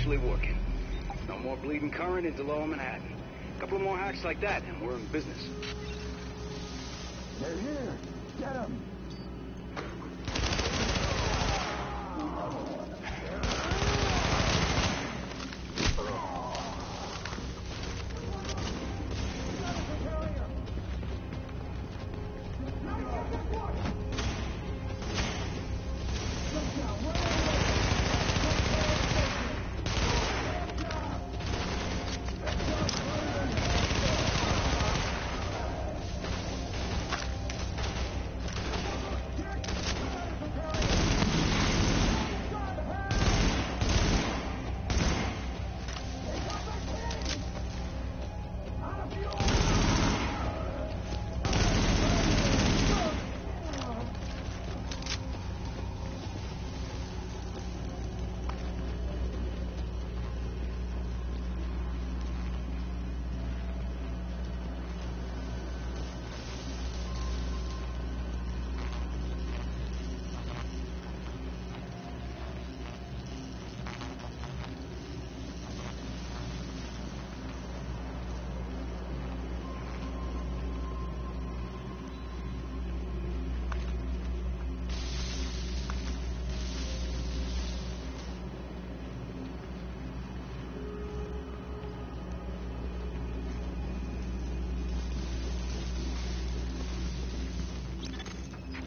Officially working. No more bleeding current into lower Manhattan. A couple more hacks like that,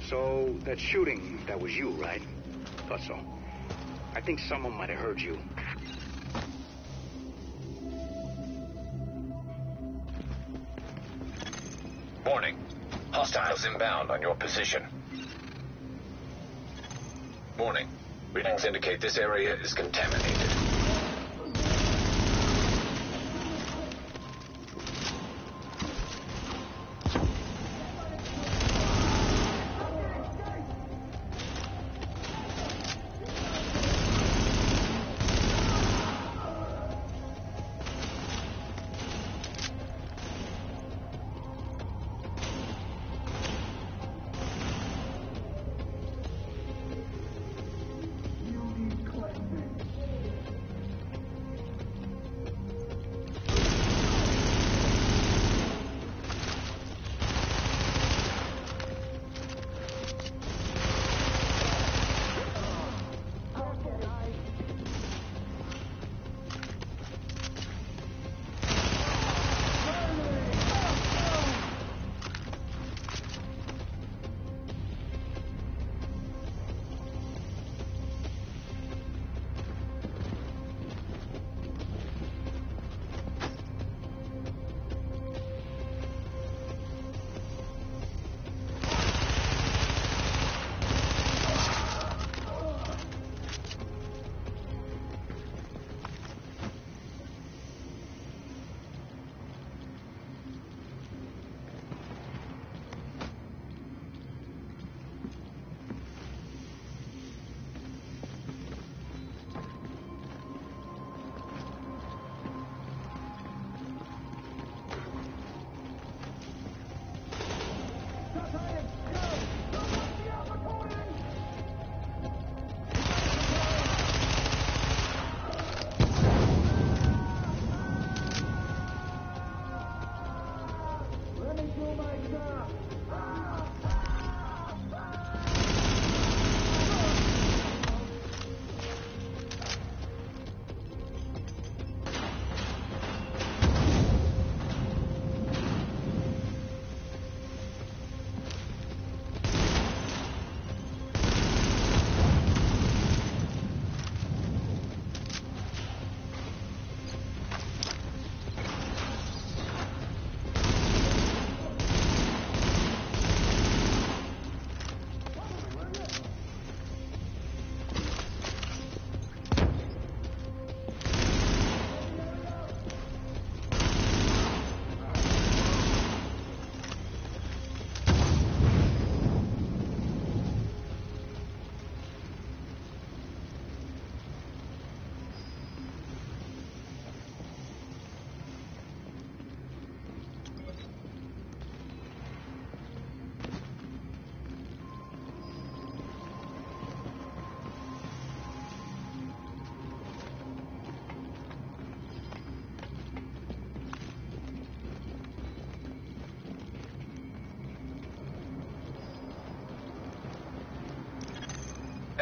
So, that shooting, that was you, right? Thought so. I think someone might have heard you. Warning. Hostiles inbound on your position. Warning. Readings indicate this area is contaminated.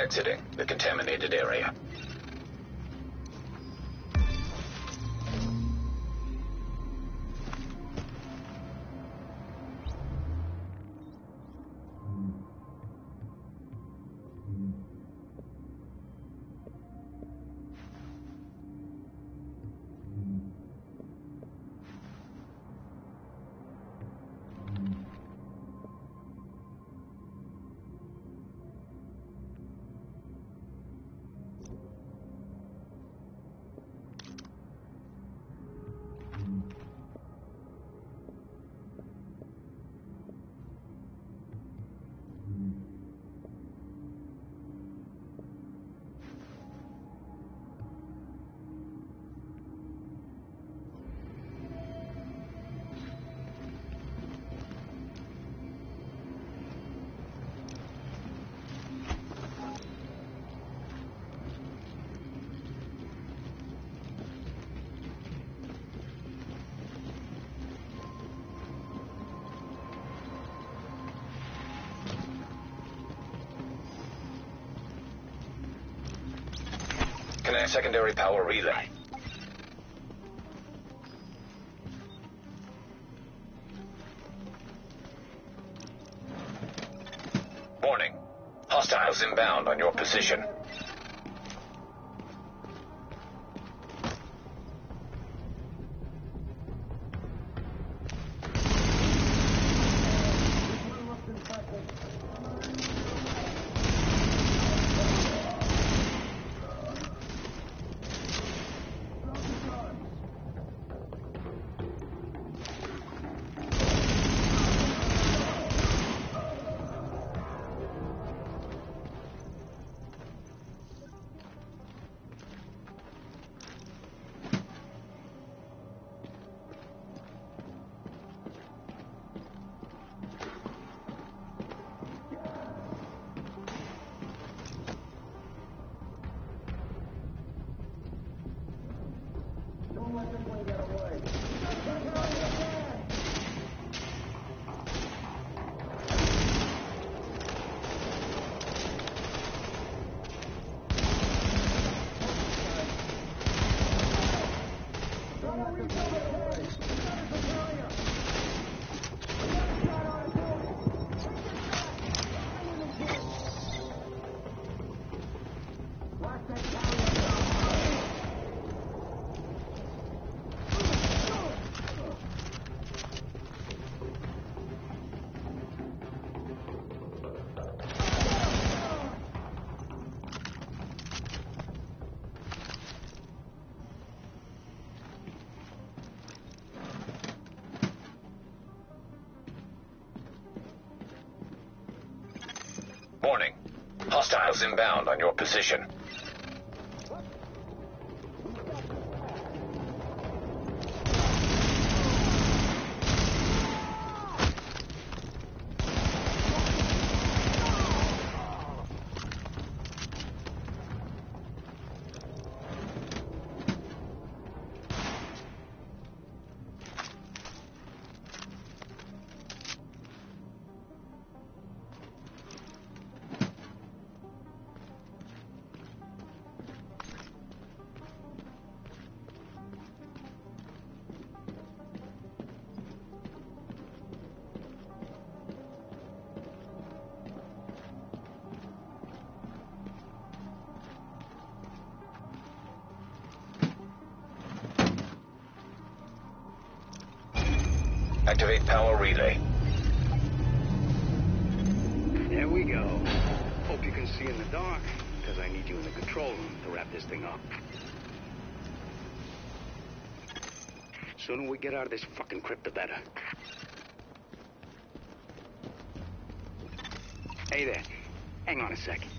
exiting the contaminated area. secondary power relay. Warning. Hostiles inbound on your position. definitely got away. Hostiles inbound on your position. get out of this fucking crypt, the better. Hey there. Hang on a second.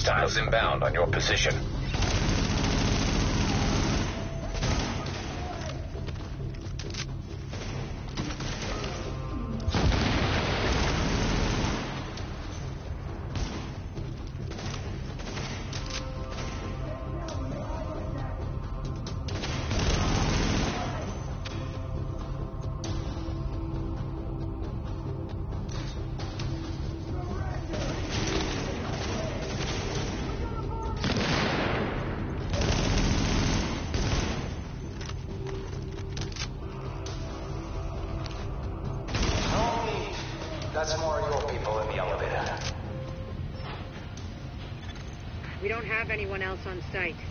Hostiles inbound on your position. Anyone else on site.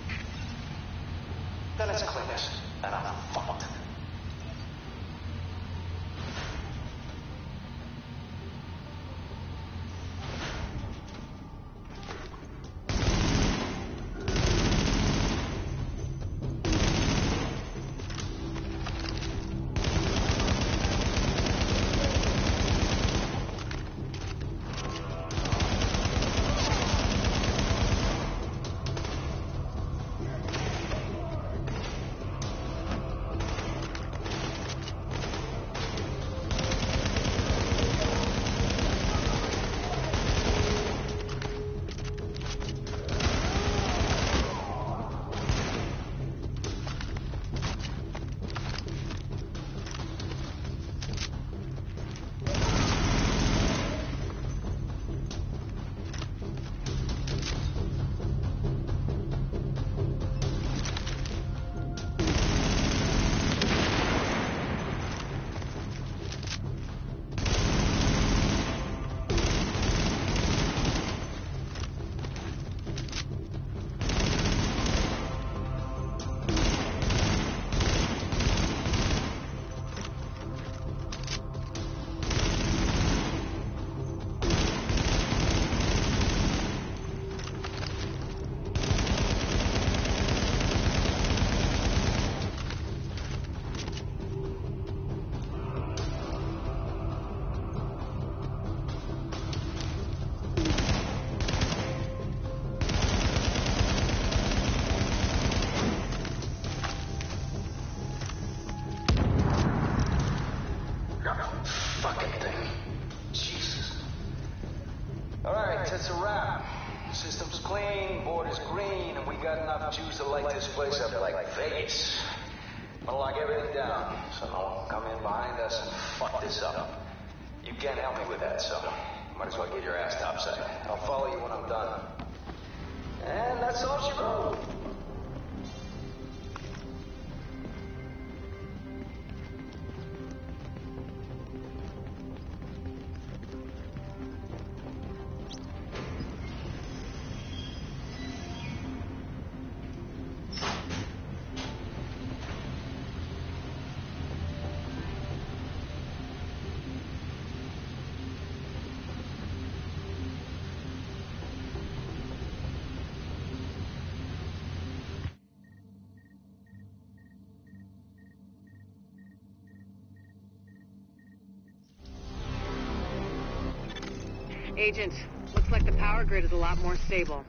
Agent, looks like the power grid is a lot more stable.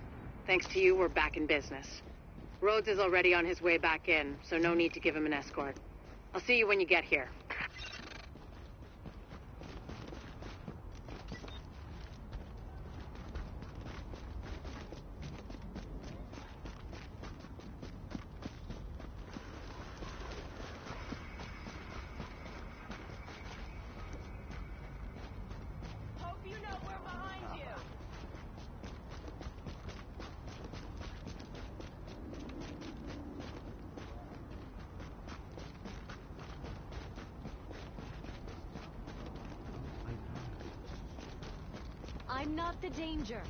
Thanks to you, we're back in business. Rhodes is already on his way back in, so no need to give him an escort. I'll see you when you get here. Hope you know we're behind you. I'm not the danger.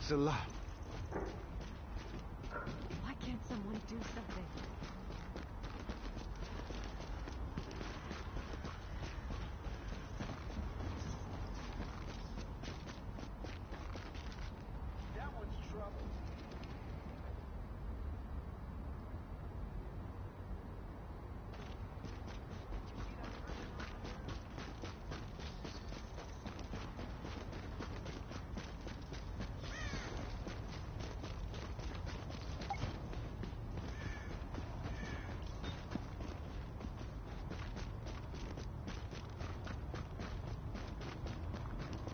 Thanks a lot. Why can't someone do something? That one's trouble.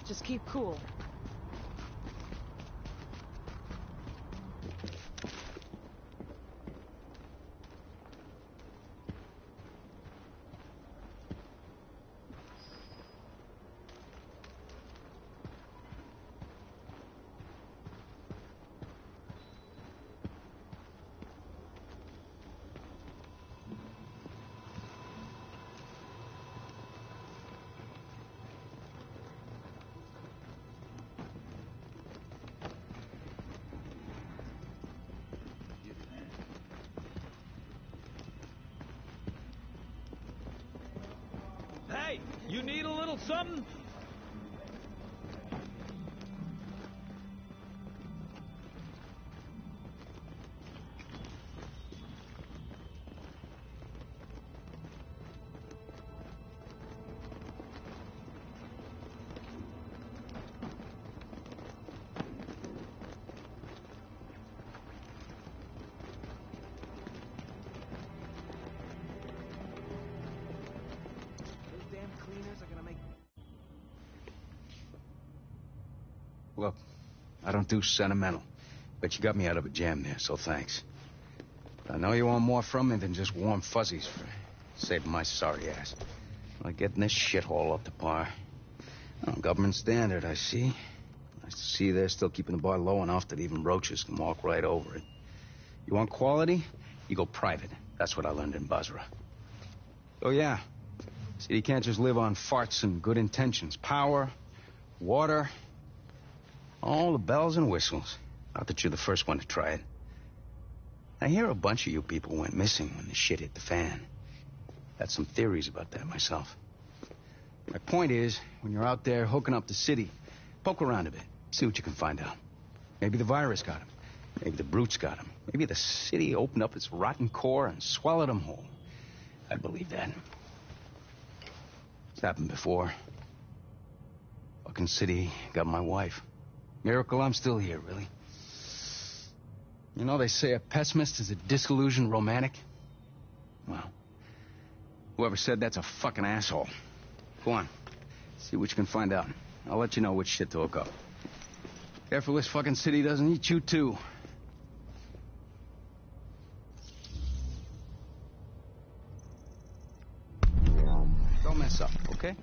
Just keep cool. Need I don't sentimental, but you got me out of a jam there, so thanks. But I know you want more from me than just warm fuzzies for saving my sorry ass. Like getting this shithole up to par. Government standard, I see. Nice to see they're still keeping the bar low enough that even roaches can walk right over it. You want quality? You go private. That's what I learned in Basra. Oh, yeah. You can't just live on farts and good intentions. Power, water, all the bells and whistles. Not that you're the first one to try it. I hear a bunch of you people went missing when the shit hit the fan. Got some theories about that myself. My point is, when you're out there hooking up the city, poke around a bit, see what you can find out. Maybe the virus got him. Maybe the brutes got him. Maybe the city opened up its rotten core and swallowed him whole. I'd believe that. It's happened before. Fucking city got my wife. Miracle I'm still here, really. You know, they say a pessimist is a disillusioned romantic. Well, whoever said that's a fucking asshole. Go on. See what you can find out. I'll let you know which shit to hook up. Careful this fucking city doesn't eat you too. Don't mess up, okay?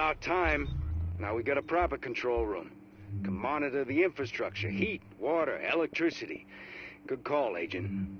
About time. Now we got a proper control room. Can monitor the infrastructure, heat, water, electricity. Good call, Agent. Mm-hmm.